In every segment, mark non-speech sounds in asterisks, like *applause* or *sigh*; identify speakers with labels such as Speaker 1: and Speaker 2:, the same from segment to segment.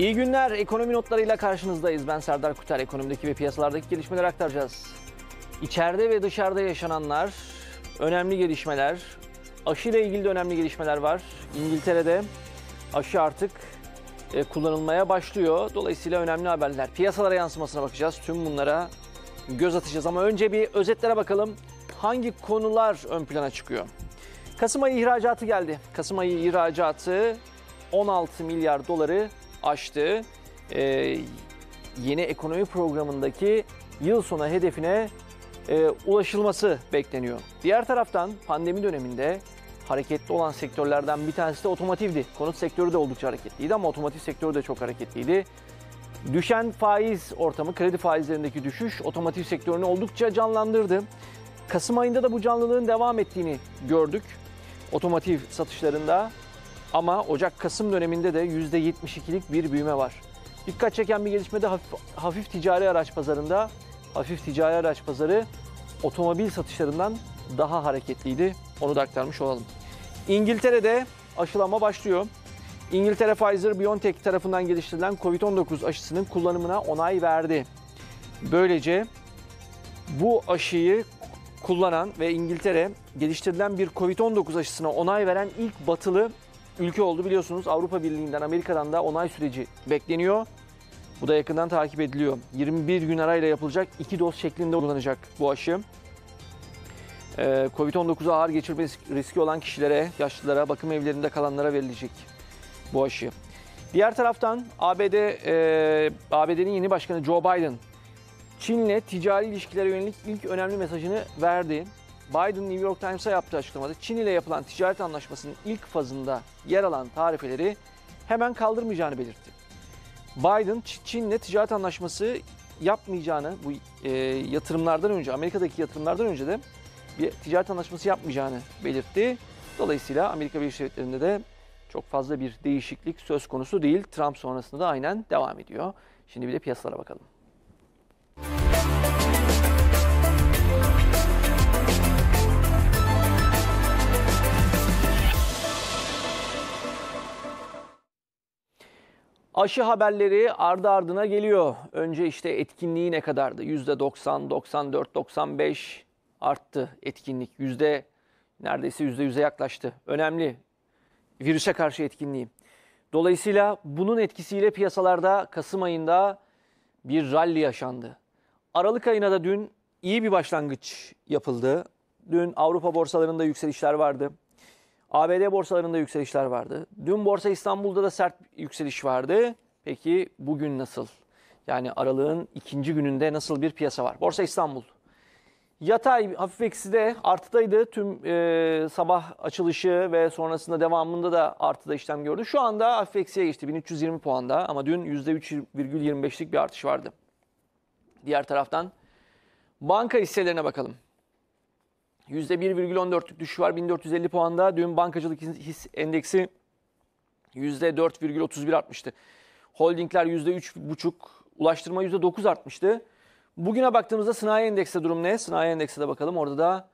Speaker 1: İyi günler. Ekonomi notlarıyla karşınızdayız. Ben Serdar Kuter. Ekonomideki ve piyasalardaki gelişmeleri aktaracağız. İçeride ve dışarıda yaşananlar, önemli gelişmeler. Aşı ile ilgili de önemli gelişmeler var. İngiltere'de aşı artık e, kullanılmaya başlıyor. Dolayısıyla önemli haberler. Piyasalara yansımasına bakacağız. Tüm bunlara göz atacağız ama önce bir özetlere bakalım. Hangi konular ön plana çıkıyor? Kasım ayı ihracatı geldi. Kasım ayı ihracatı 16 milyar doları aştı. Ee, yeni ekonomi programındaki yıl sonu hedefine e, ulaşılması bekleniyor. Diğer taraftan pandemi döneminde hareketli olan sektörlerden bir tanesi de otomotivdi. Konut sektörü de oldukça hareketliydi ama otomotiv sektörü de çok hareketliydi. Düşen faiz ortamı, kredi faizlerindeki düşüş otomotiv sektörünü oldukça canlandırdı. Kasım ayında da bu canlılığın devam ettiğini gördük otomotiv satışlarında. Ama Ocak-Kasım döneminde de %72'lik bir büyüme var. Dikkat çeken bir gelişme de hafif, hafif ticari araç pazarında. Hafif ticari araç pazarı otomobil satışlarından daha hareketliydi. Onu da aktarmış olalım. İngiltere'de aşılama başlıyor. İngiltere Pfizer-BioNTech tarafından geliştirilen COVID-19 aşısının kullanımına onay verdi. Böylece bu aşıyı kullanan ve İngiltere geliştirilen bir Covid-19 aşısına onay veren ilk batılı ülke oldu. Biliyorsunuz Avrupa Birliği'nden, Amerika'dan da onay süreci bekleniyor. Bu da yakından takip ediliyor. 21 gün arayla yapılacak iki doz şeklinde uygulanacak bu aşı. Ee, Covid-19'u ağır geçirme riski olan kişilere, yaşlılara, bakım evlerinde kalanlara verilecek bu aşı. Diğer taraftan ABD, e, ABD'nin yeni başkanı Joe Biden Çin'le ticari ilişkilere yönelik ilk önemli mesajını verdi. Biden New York Times'a yaptığı açıklamada Çin ile yapılan ticaret anlaşmasının ilk fazında yer alan tarifeleri hemen kaldırmayacağını belirtti. Biden Çin'le ticaret anlaşması yapmayacağını bu e, yatırımlardan önce Amerika'daki yatırımlardan önce de bir ticaret anlaşması yapmayacağını belirtti. Dolayısıyla Amerika Birleşik Devletleri'nde de çok fazla bir değişiklik söz konusu değil. Trump sonrasında da aynen devam ediyor. Şimdi bir de piyasalara bakalım. Aşı haberleri ardı ardına geliyor. Önce işte etkinliği ne kadardı? %90, 94, 95 arttı etkinlik. Yüzde neredeyse yüzde yüze yaklaştı. Önemli virüse karşı etkinliği. Dolayısıyla bunun etkisiyle piyasalarda Kasım ayında bir rally yaşandı. Aralık ayına da dün iyi bir başlangıç yapıldı. Dün Avrupa borsalarında yükselişler vardı. ABD borsalarında yükselişler vardı. Dün Borsa İstanbul'da da sert yükseliş vardı. Peki bugün nasıl? Yani aralığın ikinci gününde nasıl bir piyasa var? Borsa İstanbul. Yatay hafif ekside artıdaydı. Tüm e, sabah açılışı ve sonrasında devamında da artıda işlem gördü. Şu anda hafif eksiye geçti 1320 puanda ama dün %3,25'lik bir artış vardı. Diğer taraftan banka hisselerine bakalım. %1,14'lük düşüş var 1450 puanda. Dün bankacılık his endeksi %4,31 artmıştı. Holdingler %3,5, ulaştırma %9 artmıştı. Bugüne baktığımızda sanayi endekste durum ne? Sanayi endekse de bakalım. Orada da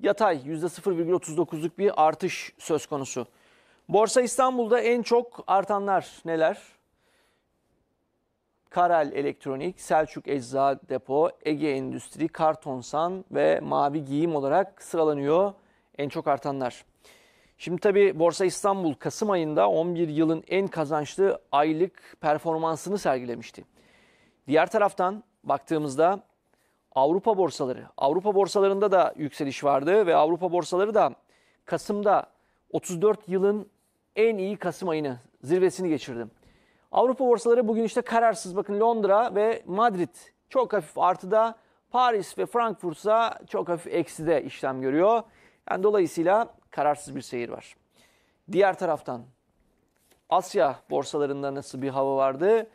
Speaker 1: yatay %0,39'luk bir artış söz konusu. Borsa İstanbul'da en çok artanlar neler? Karel Elektronik, Selçuk Ecza Depo, Ege Endüstri, Kartonsan ve Mavi Giyim olarak sıralanıyor en çok artanlar. Şimdi tabii Borsa İstanbul Kasım ayında 11 yılın en kazançlı aylık performansını sergilemişti. Diğer taraftan baktığımızda Avrupa borsaları, Avrupa borsalarında da yükseliş vardı ve Avrupa borsaları da Kasım'da 34 yılın en iyi Kasım ayını zirvesini geçirdi. Avrupa borsaları bugün işte kararsız. Bakın Londra ve Madrid çok hafif artıda. Paris ve Frankfurt ise çok hafif ekside işlem görüyor. Yani dolayısıyla kararsız bir seyir var. Diğer taraftan Asya borsalarında nasıl bir hava vardı?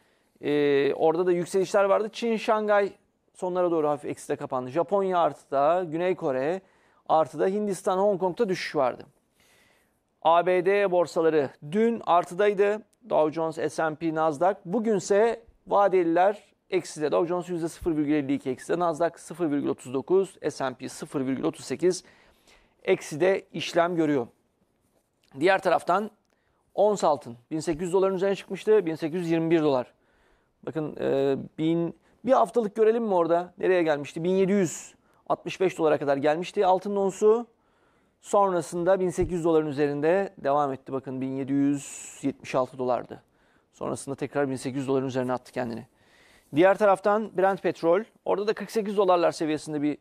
Speaker 1: Ee, orada da yükselişler vardı. Çin, Şangay sonlara doğru hafif ekside kapandı. Japonya artıda, Güney Kore artıda, Hindistan, Hong Kong'da düşüş vardı. ABD borsaları dün artıdaydı. Dow Jones, S&P, Nasdaq. Bugünse vadeliler ekside. Dow Jones %0,52 ekside. Nasdaq 0,39, S&P 0,38 ekside işlem görüyor. Diğer taraftan Ons altın 1800 doların üzerine çıkmıştı. 1821 dolar. Bakın e, bin, bir haftalık görelim mi orada? Nereye gelmişti? 1765 dolara kadar gelmişti altın onsu. Sonrasında 1800 doların üzerinde devam etti. Bakın 1776 dolardı. Sonrasında tekrar 1800 doların üzerine attı kendini. Diğer taraftan Brent petrol. Orada da 48 dolarlar seviyesinde bir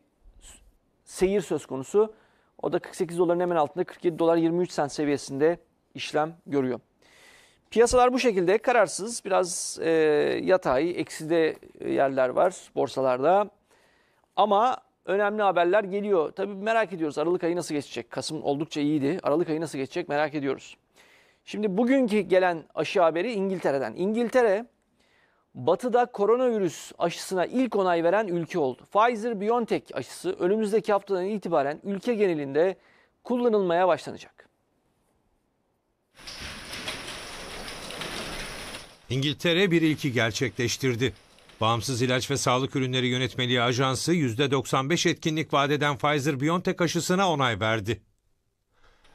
Speaker 1: seyir söz konusu. O da 48 doların hemen altında 47 dolar 23 sent seviyesinde işlem görüyor. Piyasalar bu şekilde kararsız, biraz e, yatay, ekside yerler var borsalarda. Ama önemli haberler geliyor. Tabii merak ediyoruz Aralık ayı nasıl geçecek? Kasım oldukça iyiydi. Aralık ayı nasıl geçecek merak ediyoruz. Şimdi bugünkü gelen aşı haberi İngiltere'den. İngiltere batıda koronavirüs aşısına ilk onay veren ülke oldu. Pfizer-BioNTech aşısı önümüzdeki haftadan itibaren ülke genelinde kullanılmaya başlanacak.
Speaker 2: İngiltere bir ilki gerçekleştirdi. Bağımsız İlaç ve Sağlık Ürünleri Yönetmeliği Ajansı %95 etkinlik vadeden Pfizer-BioNTech aşısına onay verdi.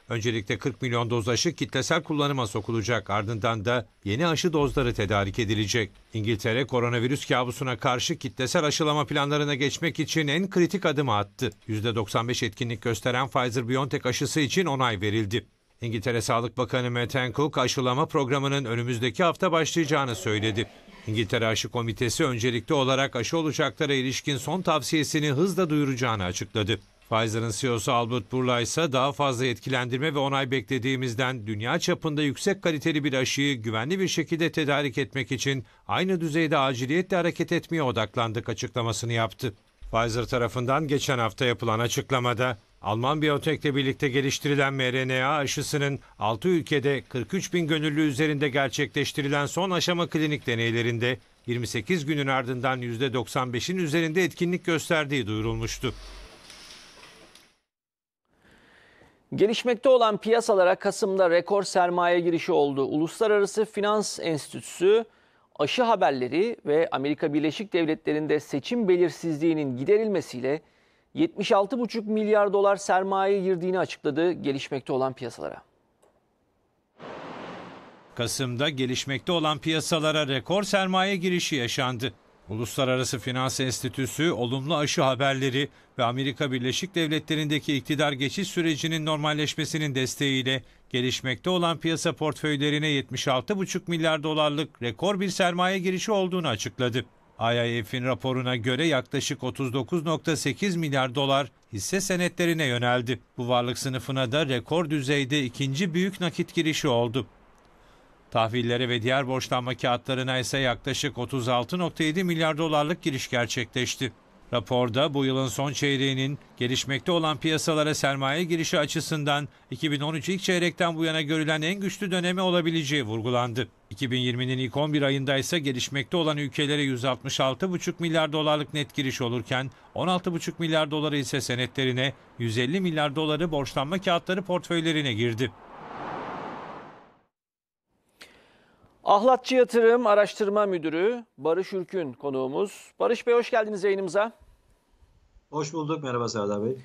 Speaker 2: Öncelikle 40 milyon doz aşı kitlesel kullanıma sokulacak. Ardından da yeni aşı dozları tedarik edilecek. İngiltere koronavirüs kabusuna karşı kitlesel aşılama planlarına geçmek için en kritik adımı attı. %95 etkinlik gösteren Pfizer-BioNTech aşısı için onay verildi. İngiltere Sağlık Bakanı Matt Hancock aşılama programının önümüzdeki hafta başlayacağını söyledi. İngiltere Aşı Komitesi öncelikli olarak aşı olacaklara ilişkin son tavsiyesini hızla duyuracağını açıkladı. Pfizer'ın CEO'su Albert Bourla ise daha fazla etkilendirme ve onay beklediğimizden dünya çapında yüksek kaliteli bir aşıyı güvenli bir şekilde tedarik etmek için aynı düzeyde aciliyetle hareket etmeye odaklandık açıklamasını yaptı. Pfizer tarafından geçen hafta yapılan açıklamada Alman Biontech ile birlikte geliştirilen mRNA aşısının 6 ülkede 43 bin gönüllü üzerinde gerçekleştirilen son aşama klinik deneylerinde 28 günün ardından %95'in üzerinde etkinlik gösterdiği duyurulmuştu.
Speaker 1: Gelişmekte olan piyasalara Kasım'da rekor sermaye girişi oldu. Uluslararası Finans Enstitüsü aşı haberleri ve Amerika Birleşik Devletleri'nde seçim belirsizliğinin giderilmesiyle 76,5 milyar dolar sermaye girdiğini açıkladı gelişmekte olan piyasalara.
Speaker 2: Kasım'da gelişmekte olan piyasalara rekor sermaye girişi yaşandı. Uluslararası Finans Enstitüsü olumlu aşı haberleri ve Amerika Birleşik Devletleri'ndeki iktidar geçiş sürecinin normalleşmesinin desteğiyle gelişmekte olan piyasa portföylerine 76,5 milyar dolarlık rekor bir sermaye girişi olduğunu açıkladı. IIF'in raporuna göre yaklaşık 39.8 milyar dolar hisse senetlerine yöneldi. Bu varlık sınıfına da rekor düzeyde ikinci büyük nakit girişi oldu. Tahvillere ve diğer borçlanma kağıtlarına ise yaklaşık 36.7 milyar dolarlık giriş gerçekleşti. Raporda bu yılın son çeyreğinin gelişmekte olan piyasalara sermaye girişi açısından 2013 ilk çeyrekten bu yana görülen en güçlü dönemi olabileceği vurgulandı. 2020'nin ilk 11 ayında ise gelişmekte olan ülkelere 166,5 milyar dolarlık net giriş olurken 16,5 milyar doları ise senetlerine 150 milyar doları borçlanma kağıtları portföylerine girdi.
Speaker 1: Ahlatçı Yatırım Araştırma Müdürü Barış Ürkün konuğumuz. Barış Bey hoş geldiniz yayınımıza.
Speaker 3: Hoş bulduk. Merhaba Serdar Bey.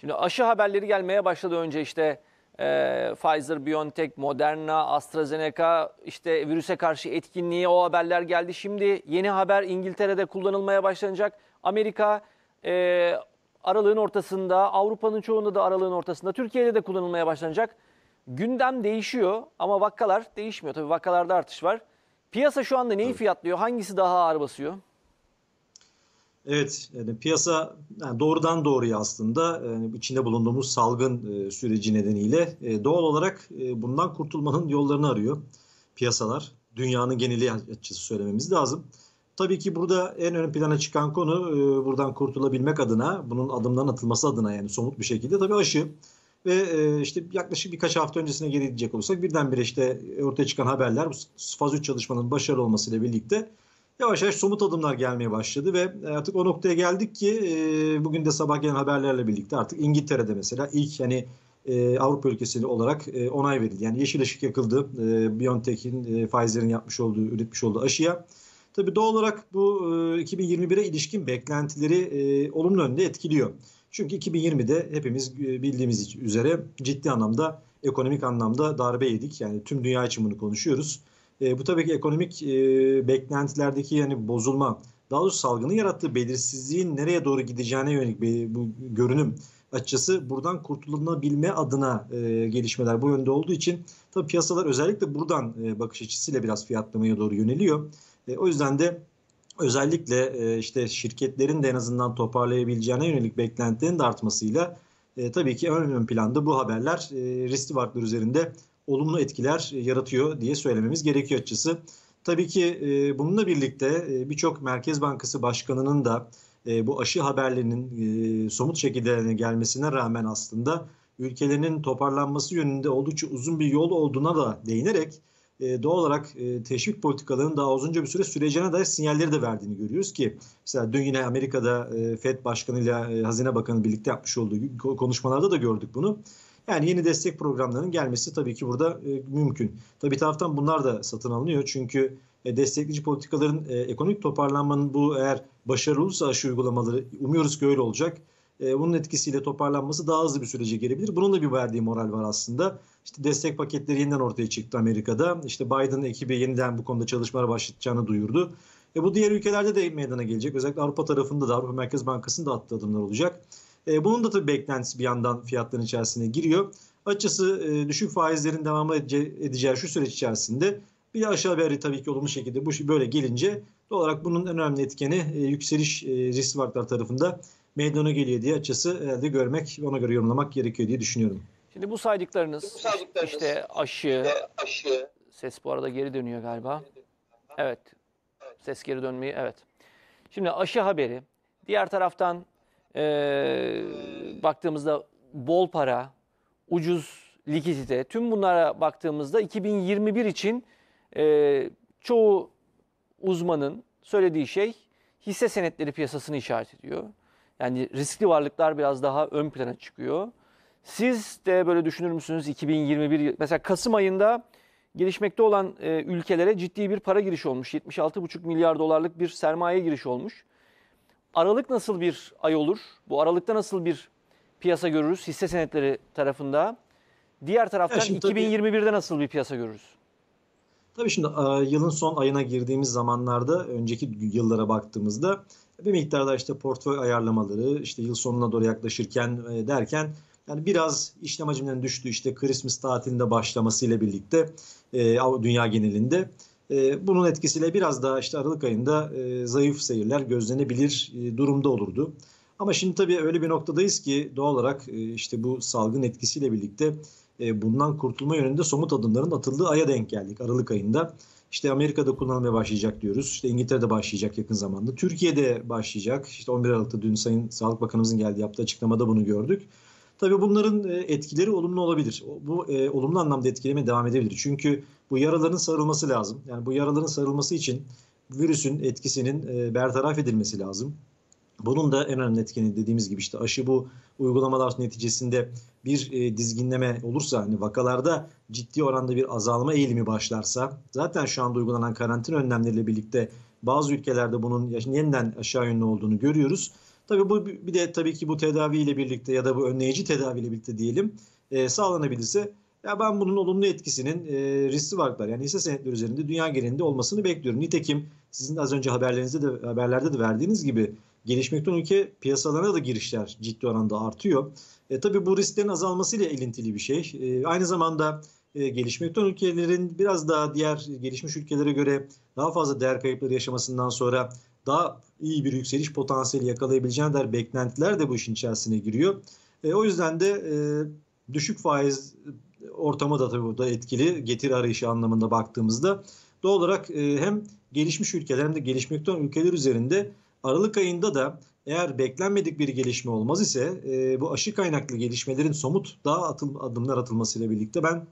Speaker 1: Şimdi aşı haberleri gelmeye başladı önce işte e, Pfizer, BioNTech, Moderna, AstraZeneca işte virüse karşı etkinliği o haberler geldi. Şimdi yeni haber İngiltere'de kullanılmaya başlanacak. Amerika e, aralığın ortasında, Avrupa'nın çoğunda da aralığın ortasında, Türkiye'de de kullanılmaya başlanacak. Gündem değişiyor ama vakalar değişmiyor. Tabii vakalarda artış var. Piyasa şu anda neyi fiyatlıyor? Hangisi daha ağır basıyor?
Speaker 3: Evet, yani piyasa yani doğrudan doğruya aslında yani içinde bulunduğumuz salgın e, süreci nedeniyle e, doğal olarak e, bundan kurtulmanın yollarını arıyor piyasalar. Dünyanın geneli açısı söylememiz lazım. Tabii ki burada en ön plana çıkan konu e, buradan kurtulabilmek adına, bunun adımların atılması adına yani somut bir şekilde tabii aşı. Ve e, işte yaklaşık birkaç hafta öncesine geri gidecek olursak birdenbire işte ortaya çıkan haberler faz 3 çalışmanın başarılı olmasıyla birlikte yavaş yavaş somut adımlar gelmeye başladı ve artık o noktaya geldik ki e, bugün de sabah gelen haberlerle birlikte artık İngiltere'de mesela ilk hani e, Avrupa ülkesi olarak e, onay verildi. Yani yeşil ışık yakıldı e, BioNTech'in, e, Pfizer'in yapmış olduğu, üretmiş olduğu aşıya. Tabii doğal olarak bu e, 2021'e ilişkin beklentileri e, olumlu yönde etkiliyor. Çünkü 2020'de hepimiz e, bildiğimiz üzere ciddi anlamda ekonomik anlamda darbe yedik. Yani tüm dünya için bunu konuşuyoruz. E, bu tabii ki ekonomik e, beklentilerdeki yani bozulma, daha doğrusu salgının yarattığı belirsizliğin nereye doğru gideceğine yönelik bir, bu görünüm açıkçası buradan kurtulunabilme adına e, gelişmeler bu yönde olduğu için tabii piyasalar özellikle buradan e, bakış açısıyla biraz fiyatlamaya doğru yöneliyor. E, o yüzden de özellikle e, işte şirketlerin de en azından toparlayabileceğine yönelik beklentilerin de artmasıyla e, tabii ki ön, ön planda bu haberler e, riskli varlıklar üzerinde olumlu etkiler yaratıyor diye söylememiz gerekiyor açıkçası. Tabii ki e, bununla birlikte e, birçok Merkez Bankası Başkanı'nın da e, bu aşı haberlerinin somut şekilde gelmesine rağmen aslında ülkelerinin toparlanması yönünde oldukça uzun bir yol olduğuna da değinerek doğal olarak teşvik politikalarının daha uzunca bir süre süreceğine dair sinyalleri de verdiğini görüyoruz ki mesela dün yine Amerika'da FED Başkanı ile Hazine Bakanı birlikte yapmış olduğu konuşmalarda da gördük bunu. Yani yeni destek programlarının gelmesi tabii ki burada e, mümkün. Tabii bir taraftan bunlar da satın alınıyor çünkü e, destekleyici politikaların e, ekonomik toparlanmanın bu eğer başarılı olursa aşı uygulamaları umuyoruz ki öyle olacak. E, bunun etkisiyle toparlanması daha hızlı bir sürece gelebilir. Bunun da bir verdiği moral var aslında. İşte destek paketleri yeniden ortaya çıktı Amerika'da. İşte Biden ekibi yeniden bu konuda çalışmalar başlatacağını duyurdu. E, bu diğer ülkelerde de meydana gelecek. Özellikle Avrupa tarafında da Avrupa Merkez Bankası'nın da attığı adımlar olacak. E, bunun da tabii beklentisi bir yandan fiyatların içerisine giriyor. Açıkçası e, düşük faizlerin devam edeceği şu süreç içerisinde bir de aşağı haberi tabii ki olumlu şekilde bu böyle gelince doğal olarak bunun en önemli etkeni e, yükseliş e, risk varlıklar tarafında meydana geliyor diye açısı elde görmek ona göre yorumlamak gerekiyor diye düşünüyorum.
Speaker 1: Şimdi bu saydıklarınız, bu saydıklarınız işte aşı, aşı, ses bu arada geri dönüyor galiba. Evet, ses geri dönmeyi, evet. Şimdi aşı haberi, diğer taraftan e, baktığımızda bol para, ucuz likidite, tüm bunlara baktığımızda 2021 için e, çoğu uzmanın söylediği şey hisse senetleri piyasasını işaret ediyor. Yani riskli varlıklar biraz daha ön plana çıkıyor. Siz de böyle düşünür müsünüz 2021 mesela Kasım ayında gelişmekte olan e, ülkelere ciddi bir para girişi olmuş. 76,5 milyar dolarlık bir sermaye girişi olmuş. Aralık nasıl bir ay olur? Bu aralıkta nasıl bir piyasa görürüz hisse senetleri tarafında? Diğer taraftan 2021'de tabii... nasıl bir piyasa görürüz?
Speaker 3: Tabii şimdi e, yılın son ayına girdiğimiz zamanlarda önceki yıllara baktığımızda bir miktarda işte portföy ayarlamaları işte yıl sonuna doğru yaklaşırken e, derken yani biraz işlem hacimlerinin düştüğü işte Christmas tatilinde başlamasıyla birlikte e, dünya genelinde bunun etkisiyle biraz daha işte Aralık ayında zayıf seyirler gözlenebilir durumda olurdu. Ama şimdi tabii öyle bir noktadayız ki doğal olarak işte bu salgın etkisiyle birlikte e, bundan kurtulma yönünde somut adımların atıldığı aya denk geldik Aralık ayında. İşte Amerika'da kullanılmaya başlayacak diyoruz. İşte İngiltere'de başlayacak yakın zamanda. Türkiye'de başlayacak. İşte 11 Aralık'ta dün Sayın Sağlık Bakanımızın geldiği yaptığı açıklamada bunu gördük. Tabii bunların e, etkileri olumlu olabilir. Bu e, olumlu anlamda etkilemeye devam edebilir. Çünkü bu yaraların sarılması lazım. Yani bu yaraların sarılması için virüsün etkisinin e, bertaraf edilmesi lazım. Bunun da en önemli etkeni dediğimiz gibi işte aşı bu uygulamalar neticesinde bir e, dizginleme olursa hani vakalarda ciddi oranda bir azalma eğilimi başlarsa zaten şu anda uygulanan karantina önlemleriyle birlikte bazı ülkelerde bunun yeniden aşağı yönlü olduğunu görüyoruz. Tabii bu bir de tabii ki bu tedaviyle birlikte ya da bu önleyici tedaviyle birlikte diyelim e, sağlanabilirse ya ben bunun olumlu etkisinin e, riskli varlıklar yani hisse senetleri üzerinde dünya genelinde olmasını bekliyorum. Nitekim sizin az önce haberlerinizde de haberlerde de verdiğiniz gibi gelişmekte olan ülke piyasalarına da girişler ciddi oranda artıyor. E, tabii bu risklerin azalmasıyla ilintili bir şey. E, aynı zamanda e, gelişmekte olan ülkelerin biraz daha diğer gelişmiş ülkelere göre daha fazla değer kayıpları yaşamasından sonra daha iyi bir yükseliş potansiyeli yakalayabileceğine dair beklentiler de bu işin içerisine giriyor. E, o yüzden de e, düşük faiz ortamı da tabii burada etkili getiri arayışı anlamında baktığımızda doğal olarak e, hem gelişmiş ülkeler hem de gelişmekte olan ülkeler üzerinde Aralık ayında da eğer beklenmedik bir gelişme olmaz ise e, bu aşı kaynaklı gelişmelerin somut daha atıl, adımlar atılmasıyla birlikte ben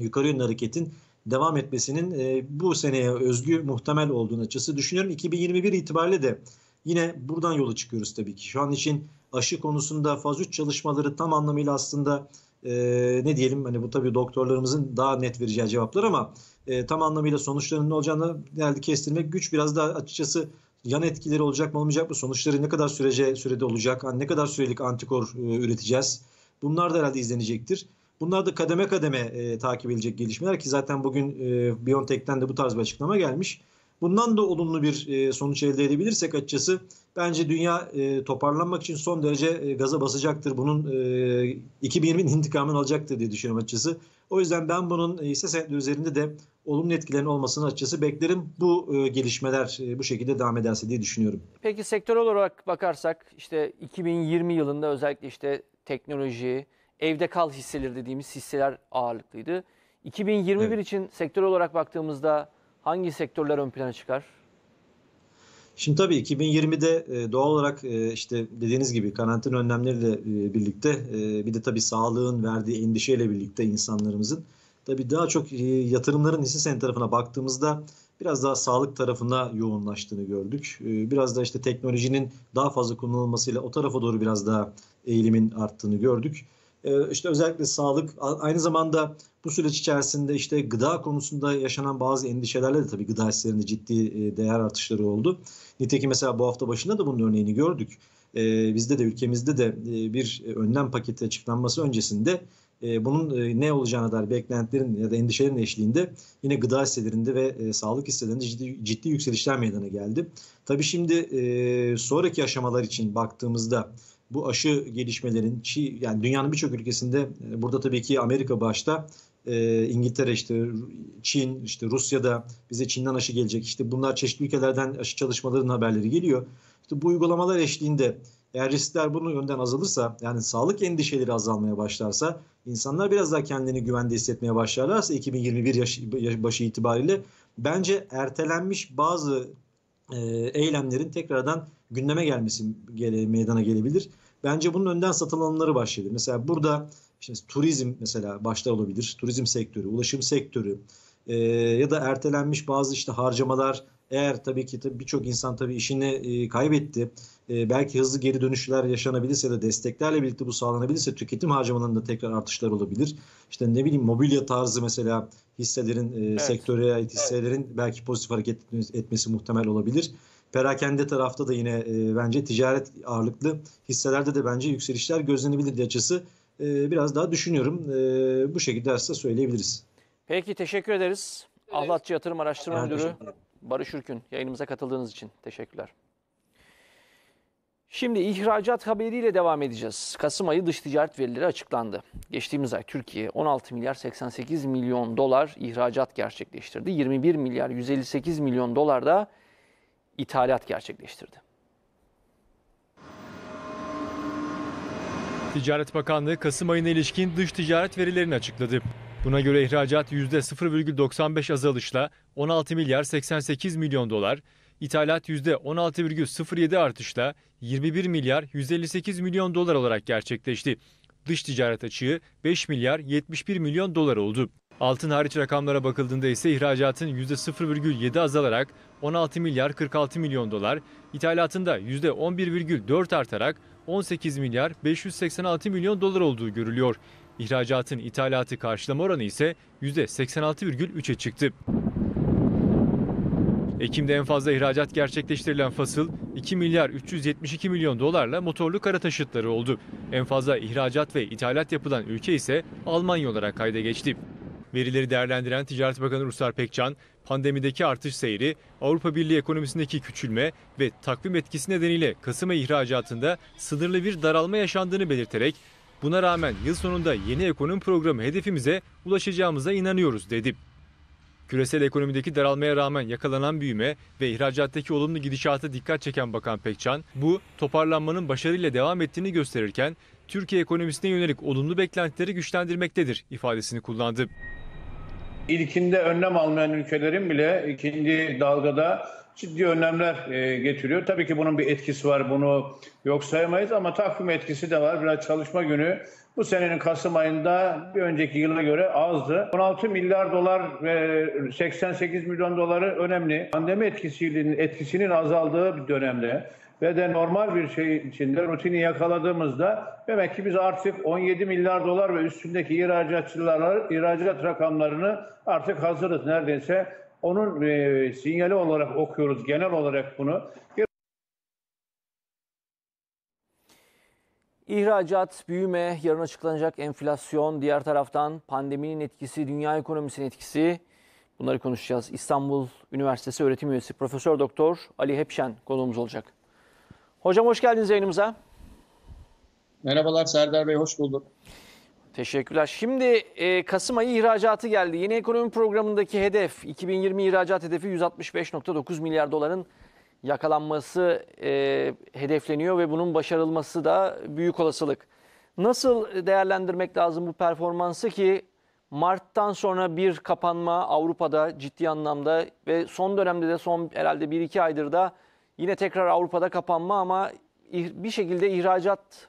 Speaker 3: yukarı yönlü hareketin devam etmesinin e, bu seneye özgü muhtemel olduğunu açısı düşünüyorum. 2021 itibariyle de yine buradan yola çıkıyoruz tabii ki. Şu an için aşı konusunda faz 3 çalışmaları tam anlamıyla aslında e, ne diyelim hani bu tabii doktorlarımızın daha net vereceği cevaplar ama e, tam anlamıyla sonuçlarının ne olacağını geldi kestirmek güç. Biraz daha açıkçası yan etkileri olacak mı olmayacak mı? Sonuçları ne kadar sürece sürede olacak? Ne kadar sürelik antikor e, üreteceğiz? Bunlar da herhalde izlenecektir. Bunlar da kademe kademe e, takip edilecek gelişmeler ki zaten bugün e, BioNTech'ten de bu tarz bir açıklama gelmiş. Bundan da olumlu bir e, sonuç elde edebilirsek açıkçası bence dünya e, toparlanmak için son derece e, gaza basacaktır. Bunun e, 2020'nin intikamını alacaktır diye düşünüyorum açıkçası. O yüzden ben bunun hisse senetleri üzerinde de olumlu etkilerin olmasını açıkçası beklerim. Bu e, gelişmeler e, bu şekilde devam ederse diye düşünüyorum.
Speaker 1: Peki sektör olarak bakarsak işte 2020 yılında özellikle işte teknoloji, evde kal hisseleri dediğimiz hisseler ağırlıklıydı. 2021
Speaker 3: Evet.
Speaker 1: için sektör olarak baktığımızda hangi sektörler ön plana çıkar?
Speaker 3: Şimdi tabii 2020'de e, doğal olarak e, işte dediğiniz gibi karantina önlemleriyle e, birlikte bir de tabii sağlığın verdiği endişeyle birlikte insanlarımızın tabii daha çok yatırımların hisse senedi tarafına baktığımızda biraz daha sağlık tarafına yoğunlaştığını gördük. Biraz da işte teknolojinin daha fazla kullanılmasıyla o tarafa doğru biraz daha eğilimin arttığını gördük. E, İşte özellikle sağlık aynı zamanda bu süreç içerisinde işte gıda konusunda yaşanan bazı endişelerle de tabii gıda hisselerinde ciddi e, değer artışları oldu. Nitekim mesela bu hafta başında da bunun örneğini gördük. Ee, bizde de ülkemizde de e, bir önlem paketi açıklanması öncesinde e, bunun e, ne olacağına dair beklentilerin ya da endişelerin eşliğinde yine gıda hisselerinde ve e, sağlık hisselerinde ciddi, ciddi yükselişler meydana geldi. Tabii şimdi e, sonraki aşamalar için baktığımızda bu aşı gelişmelerin Çi, yani dünyanın birçok ülkesinde e, burada tabii ki Amerika başta e, İngiltere işte Çin işte Rusya'da bize Çin'den aşı gelecek. İşte bunlar çeşitli ülkelerden aşı çalışmalarının haberleri geliyor. İşte bu uygulamalar eşliğinde eğer riskler bunun yönden azalırsa yani sağlık endişeleri azalmaya başlarsa insanlar biraz daha kendini güvende hissetmeye başlarlarsa 2021 yaş, yaş- başı itibariyle bence ertelenmiş bazı e, eylemlerin tekrardan gündeme gelmesi gele, meydana gelebilir. Bence bunun önden satın alımları başlayabilir. Mesela burada işte turizm mesela başta olabilir. Turizm sektörü, ulaşım sektörü e, ya da ertelenmiş bazı işte harcamalar eğer tabii ki birçok insan tabii işini e, kaybetti. E, belki hızlı geri dönüşler yaşanabilirse de desteklerle birlikte bu sağlanabilirse tüketim harcamalarında tekrar artışlar olabilir. İşte ne bileyim mobilya tarzı mesela hisselerin e, sektöre ait hisselerin belki pozitif hareket etmesi muhtemel olabilir. Perakende tarafta da yine e, bence ticaret ağırlıklı hisselerde de bence yükselişler gözlenebilir diye açısı e, biraz daha düşünüyorum. E, bu şekilde aslında söyleyebiliriz.
Speaker 1: Peki teşekkür ederiz. Ahlatçı Yatırım Araştırma Müdürü
Speaker 3: ederim.
Speaker 1: Barış Ürkün yayınımıza katıldığınız için teşekkürler. Şimdi ihracat haberiyle devam edeceğiz. Kasım ayı dış ticaret verileri açıklandı. Geçtiğimiz ay Türkiye 16 milyar 88 milyon dolar ihracat gerçekleştirdi. 21 milyar 158 milyon dolar da ithalat gerçekleştirdi.
Speaker 4: Ticaret Bakanlığı Kasım ayına ilişkin dış ticaret verilerini açıkladı. Buna göre ihracat %0,95 azalışla 16 milyar 88 milyon dolar, ithalat %16,07 artışla 21 milyar 158 milyon dolar olarak gerçekleşti. Dış ticaret açığı 5 milyar 71 milyon dolar oldu. Altın hariç rakamlara bakıldığında ise ihracatın %0,7 azalarak 16 milyar 46 milyon dolar, ithalatında %11,4 artarak 18 milyar 586 milyon dolar olduğu görülüyor. İhracatın ithalatı karşılama oranı ise %86,3'e çıktı. Ekim'de en fazla ihracat gerçekleştirilen fasıl 2 milyar 372 milyon dolarla motorlu kara taşıtları oldu. En fazla ihracat ve ithalat yapılan ülke ise Almanya olarak kayda geçti. Verileri değerlendiren Ticaret Bakanı Ruslar Pekcan, pandemideki artış seyri, Avrupa Birliği ekonomisindeki küçülme ve takvim etkisi nedeniyle Kasım ayı ihracatında sınırlı bir daralma yaşandığını belirterek, buna rağmen yıl sonunda yeni ekonomi programı hedefimize ulaşacağımıza inanıyoruz dedi. Küresel ekonomideki daralmaya rağmen yakalanan büyüme ve ihracattaki olumlu gidişata dikkat çeken Bakan Pekcan, bu toparlanmanın başarıyla devam ettiğini gösterirken Türkiye ekonomisine yönelik olumlu beklentileri güçlendirmektedir ifadesini kullandı.
Speaker 5: İlkinde önlem almayan ülkelerin bile ikinci dalgada ciddi önlemler e, getiriyor. Tabii ki bunun bir etkisi var. Bunu yok sayamayız ama takvim etkisi de var. Biraz çalışma günü bu senenin Kasım ayında bir önceki yıla göre azdı. 16 milyar dolar ve 88 milyon doları önemli. Pandemi etkisinin, etkisinin azaldığı bir dönemde ve de normal bir şey içinde rutini yakaladığımızda demek ki biz artık 17 milyar dolar ve üstündeki ihracatçılar, ihracat rakamlarını artık hazırız neredeyse. Onun e, sinyali olarak okuyoruz genel olarak bunu.
Speaker 1: İhracat, büyüme, yarın açıklanacak enflasyon, diğer taraftan pandeminin etkisi, dünya ekonomisinin etkisi. Bunları konuşacağız. İstanbul Üniversitesi öğretim üyesi Profesör Doktor Ali Hepşen konuğumuz olacak. Hocam hoş geldiniz yayınımıza.
Speaker 6: Merhabalar Serdar Bey, hoş bulduk.
Speaker 1: Teşekkürler. Şimdi e, Kasım ayı ihracatı geldi. Yeni ekonomi programındaki hedef 2020 ihracat hedefi 165.9 milyar doların yakalanması e, hedefleniyor ve bunun başarılması da büyük olasılık. Nasıl değerlendirmek lazım bu performansı ki Mart'tan sonra bir kapanma Avrupa'da ciddi anlamda ve son dönemde de son herhalde 1-2 aydır da yine tekrar Avrupa'da kapanma ama bir şekilde ihracat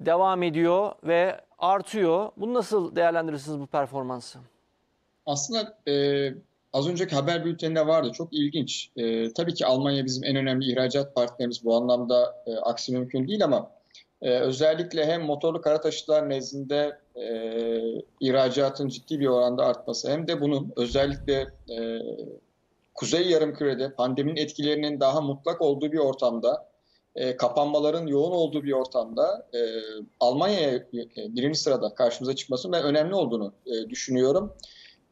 Speaker 1: devam ediyor ve artıyor. Bunu nasıl değerlendirirsiniz bu performansı?
Speaker 6: Aslında e, az önceki haber bülteninde vardı. Çok ilginç. E, tabii ki Almanya bizim en önemli ihracat partnerimiz. Bu anlamda e, aksi mümkün değil ama e, özellikle hem motorlu kara taşıtlar nezdinde e, ihracatın ciddi bir oranda artması hem de bunun özellikle e, Kuzey Yarımküre'de pandeminin etkilerinin daha mutlak olduğu bir ortamda e, kapanmaların yoğun olduğu bir ortamda e, Almanya'ya e, birinci sırada karşımıza çıkmasının ben önemli olduğunu e, düşünüyorum.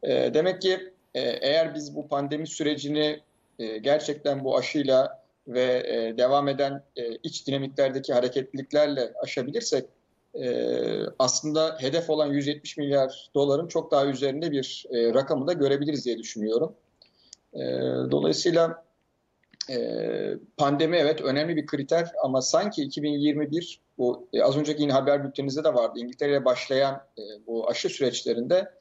Speaker 6: E, demek ki e, eğer biz bu pandemi sürecini e, gerçekten bu aşıyla ve e, devam eden e, iç dinamiklerdeki hareketliliklerle aşabilirsek e, aslında hedef olan 170 milyar doların çok daha üzerinde bir e, rakamı da görebiliriz diye düşünüyorum. E, dolayısıyla pandemi evet önemli bir kriter ama sanki 2021 bu e, az önceki yine haber bültenimizde de vardı. İngiltere'ye başlayan e, bu aşı süreçlerinde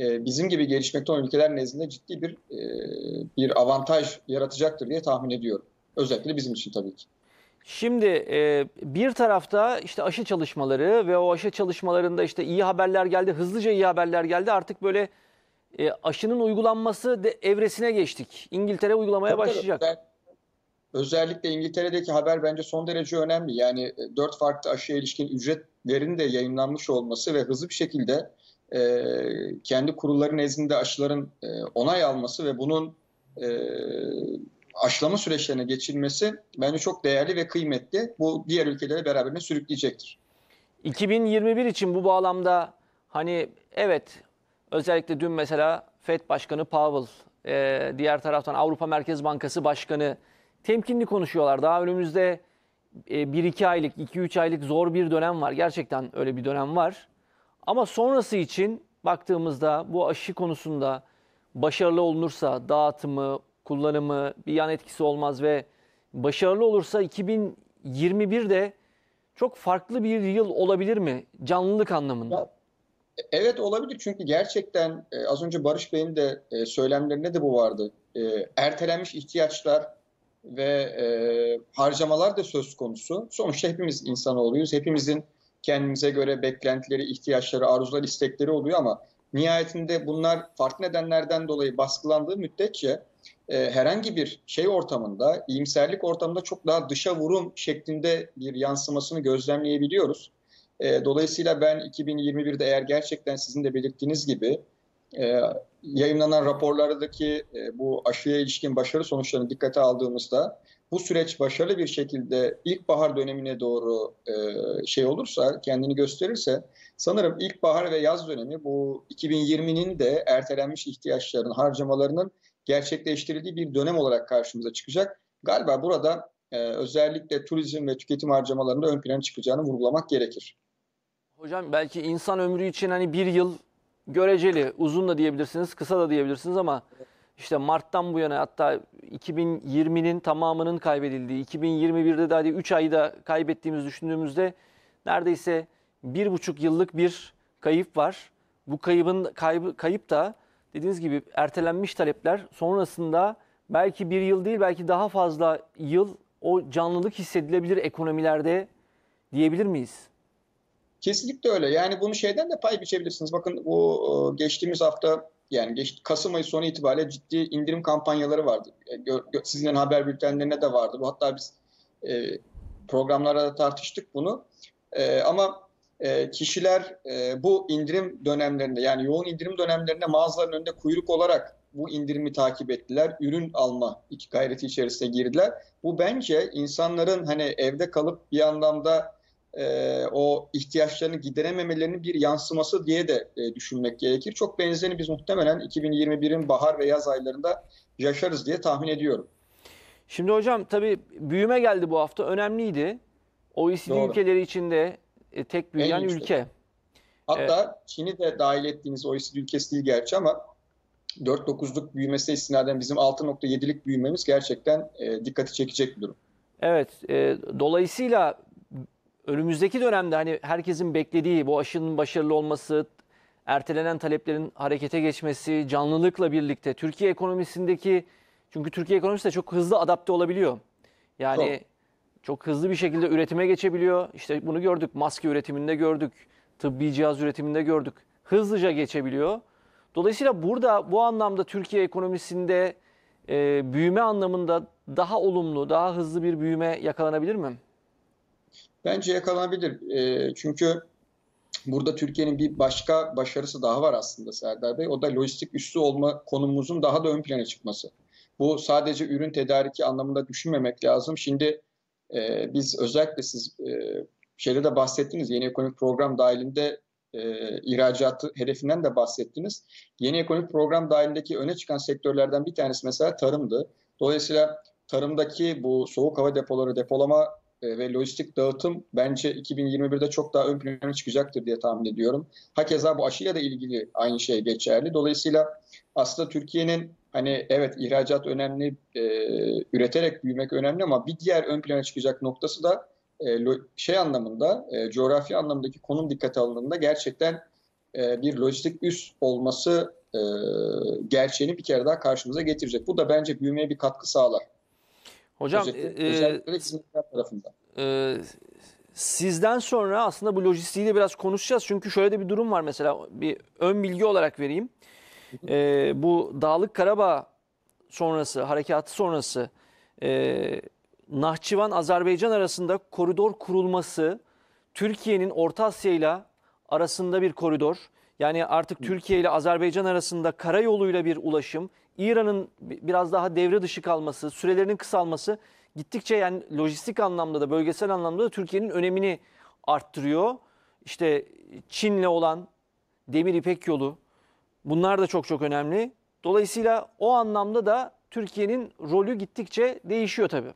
Speaker 6: e, bizim gibi gelişmekte olan ülkeler nezdinde ciddi bir bir avantaj yaratacaktır diye tahmin ediyorum. Özellikle bizim için tabii ki.
Speaker 1: Şimdi bir tarafta işte aşı çalışmaları ve o aşı çalışmalarında işte iyi haberler geldi, hızlıca iyi haberler geldi. Artık böyle aşının uygulanması de, evresine geçtik. İngiltere uygulamaya
Speaker 6: Tabii,
Speaker 1: başlayacak.
Speaker 6: Tabii, Özellikle İngiltere'deki haber bence son derece önemli. Yani e, dört farklı aşıya ilişkin ücretlerin de yayınlanmış olması ve hızlı bir şekilde e, kendi kurulları nezdinde aşıların e, onay alması ve bunun e, aşılama süreçlerine geçilmesi bence çok değerli ve kıymetli. Bu diğer ülkelere beraberine sürükleyecektir.
Speaker 1: 2021 için bu bağlamda hani evet özellikle dün mesela FED Başkanı Powell, e, diğer taraftan Avrupa Merkez Bankası Başkanı temkinli konuşuyorlar. Daha önümüzde 1-2 e, aylık, 2-3 aylık zor bir dönem var. Gerçekten öyle bir dönem var. Ama sonrası için baktığımızda bu aşı konusunda başarılı olunursa dağıtımı, kullanımı bir yan etkisi olmaz ve başarılı olursa 2021'de çok farklı bir yıl olabilir mi canlılık anlamında?
Speaker 6: Evet olabilir çünkü gerçekten e, az önce Barış Bey'in de e, söylemlerinde de bu vardı. Ertelenmiş ihtiyaçlar, ve e, harcamalar da söz konusu. Sonuçta hepimiz insanoğluyuz. Hepimizin kendimize göre beklentileri, ihtiyaçları, arzular, istekleri oluyor ama nihayetinde bunlar farklı nedenlerden dolayı baskılandığı müddetçe e, herhangi bir şey ortamında, iyimserlik ortamında çok daha dışa vurum şeklinde bir yansımasını gözlemleyebiliyoruz. E, dolayısıyla ben 2021'de eğer gerçekten sizin de belirttiğiniz gibi e, yayınlanan raporlardaki e, bu aşıya ilişkin başarı sonuçlarını dikkate aldığımızda bu süreç başarılı bir şekilde ilkbahar dönemine doğru e, şey olursa, kendini gösterirse sanırım ilkbahar ve yaz dönemi bu 2020'nin de ertelenmiş ihtiyaçların, harcamalarının gerçekleştirildiği bir dönem olarak karşımıza çıkacak. Galiba burada e, özellikle turizm ve tüketim harcamalarında ön plana çıkacağını vurgulamak gerekir.
Speaker 1: Hocam belki insan ömrü için hani bir yıl göreceli, uzun da diyebilirsiniz, kısa da diyebilirsiniz ama işte Mart'tan bu yana hatta 2020'nin tamamının kaybedildiği, 2021'de de hadi 3 ayda kaybettiğimiz düşündüğümüzde neredeyse bir buçuk yıllık bir kayıp var. Bu kaybın kaybı, kayıp da dediğiniz gibi ertelenmiş talepler sonrasında belki bir yıl değil belki daha fazla yıl o canlılık hissedilebilir ekonomilerde diyebilir miyiz?
Speaker 6: Kesinlikle öyle. Yani bunu şeyden de pay biçebilirsiniz. Bakın bu e, geçtiğimiz hafta yani geç, Kasım ayı sonu itibariyle ciddi indirim kampanyaları vardı. E, Sizlerin haber bültenlerine de vardı. Bu hatta biz e, programlarda da tartıştık bunu. E, ama e, kişiler e, bu indirim dönemlerinde yani yoğun indirim dönemlerinde mağazaların önünde kuyruk olarak bu indirimi takip ettiler. Ürün alma iki gayreti içerisine girdiler. Bu bence insanların hani evde kalıp bir anlamda e, o ihtiyaçlarını giderememelerinin bir yansıması diye de e, düşünmek gerekir. Çok benzerini biz muhtemelen 2021'in bahar ve yaz aylarında yaşarız diye tahmin ediyorum.
Speaker 1: Şimdi hocam tabii büyüme geldi bu hafta. Önemliydi. OECD
Speaker 6: Doğru.
Speaker 1: ülkeleri içinde e, tek büyüyen ülke.
Speaker 6: Hatta Çin'i de dahil ettiğiniz OECD ülkesi değil gerçi ama 4.9'luk büyümesine istinaden bizim 6.7'lik büyümemiz gerçekten e, dikkati çekecek bir durum.
Speaker 1: Evet. e, dolayısıyla önümüzdeki dönemde hani herkesin beklediği bu aşının başarılı olması, ertelenen taleplerin harekete geçmesi, canlılıkla birlikte Türkiye ekonomisindeki çünkü Türkiye ekonomisi de çok hızlı adapte olabiliyor. Yani çok hızlı bir şekilde üretime geçebiliyor. İşte bunu gördük. Maske üretiminde gördük. Tıbbi cihaz üretiminde gördük. Hızlıca geçebiliyor. Dolayısıyla burada bu anlamda Türkiye ekonomisinde e, büyüme anlamında daha olumlu, daha hızlı bir büyüme yakalanabilir mi?
Speaker 6: Bence yakalanabilir. E, çünkü burada Türkiye'nin bir başka başarısı daha var aslında Serdar Bey. O da lojistik üssü olma konumumuzun daha da ön plana çıkması. Bu sadece ürün tedariki anlamında düşünmemek lazım. Şimdi e, biz özellikle siz e, şeyde de bahsettiniz yeni ekonomik program dahilinde e, ihracatı hedefinden de bahsettiniz. Yeni ekonomik program dahilindeki öne çıkan sektörlerden bir tanesi mesela tarımdı. Dolayısıyla tarımdaki bu soğuk hava depoları, depolama ve lojistik dağıtım bence 2021'de çok daha ön plana çıkacaktır diye tahmin ediyorum. Hakeza bu aşıyla da ilgili aynı şey geçerli. Dolayısıyla aslında Türkiye'nin hani evet ihracat önemli, e, üreterek büyümek önemli ama bir diğer ön plana çıkacak noktası da e, şey anlamında, e, coğrafi anlamdaki konum dikkate alındığında gerçekten e, bir lojistik üs olması e, gerçeğini bir kere daha karşımıza getirecek. Bu da bence büyümeye bir katkı sağlar.
Speaker 1: Hocam
Speaker 6: Özellikle,
Speaker 1: e,
Speaker 6: özellikle de hizmetler tarafından.
Speaker 1: e, sizden sonra aslında bu lojistiği de biraz konuşacağız. Çünkü şöyle de bir durum var mesela bir ön bilgi olarak vereyim. E, bu Dağlık Karabağ sonrası, harekatı sonrası e, Nahçıvan Azerbaycan arasında koridor kurulması Türkiye'nin Orta Asya ile arasında bir koridor. Yani artık Türkiye ile Azerbaycan arasında karayoluyla bir ulaşım, İran'ın bi- biraz daha devre dışı kalması, sürelerinin kısalması gittikçe yani lojistik anlamda da bölgesel anlamda da Türkiye'nin önemini arttırıyor. İşte Çin'le olan Demir İpek yolu bunlar da çok çok önemli. Dolayısıyla o anlamda da Türkiye'nin rolü gittikçe değişiyor tabii.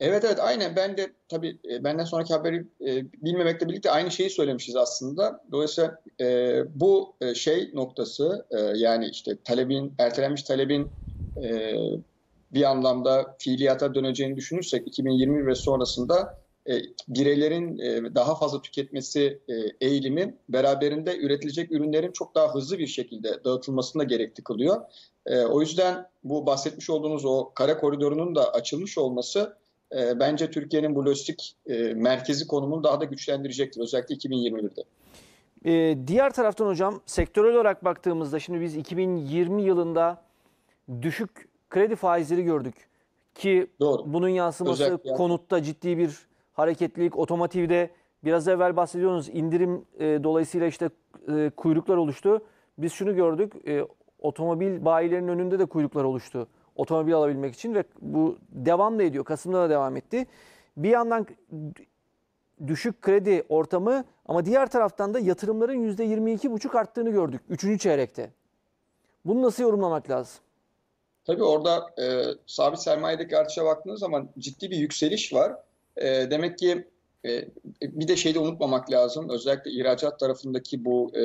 Speaker 6: Evet evet aynen ben de tabii e, benden sonraki haberi e, bilmemekle birlikte aynı şeyi söylemişiz aslında. Dolayısıyla e, bu e, şey noktası e, yani işte talebin ertelenmiş talebin e, bir anlamda fiiliyata döneceğini düşünürsek 2020 ve sonrasında e, bireylerin e, daha fazla tüketmesi e, eğilimi beraberinde üretilecek ürünlerin çok daha hızlı bir şekilde dağıtılmasını da gerekli kılıyor. E, o yüzden bu bahsetmiş olduğunuz o kara koridorunun da açılmış olması e, bence Türkiye'nin bu lojistik e, merkezi konumunu daha da güçlendirecektir. Özellikle 2021'de.
Speaker 1: Ee, diğer taraftan hocam sektörel olarak baktığımızda şimdi biz 2020 yılında düşük kredi faizleri gördük. Ki
Speaker 6: Doğru.
Speaker 1: bunun yansıması
Speaker 6: Özellikle-
Speaker 1: konutta ciddi bir hareketlilik, otomotivde biraz evvel bahsediyorsunuz indirim e, dolayısıyla işte e, kuyruklar oluştu. Biz şunu gördük e, otomobil bayilerinin önünde de kuyruklar oluştu otomobil alabilmek için ve bu devam da ediyor. Kasım'da da devam etti. Bir yandan düşük kredi ortamı ama diğer taraftan da yatırımların %22,5 arttığını gördük 3. çeyrekte. Bunu nasıl yorumlamak lazım?
Speaker 6: Tabii orada e, sabit sermayedeki artışa baktığınız zaman ciddi bir yükseliş var. E, demek ki e, bir de şeyi de unutmamak lazım. Özellikle ihracat tarafındaki bu e,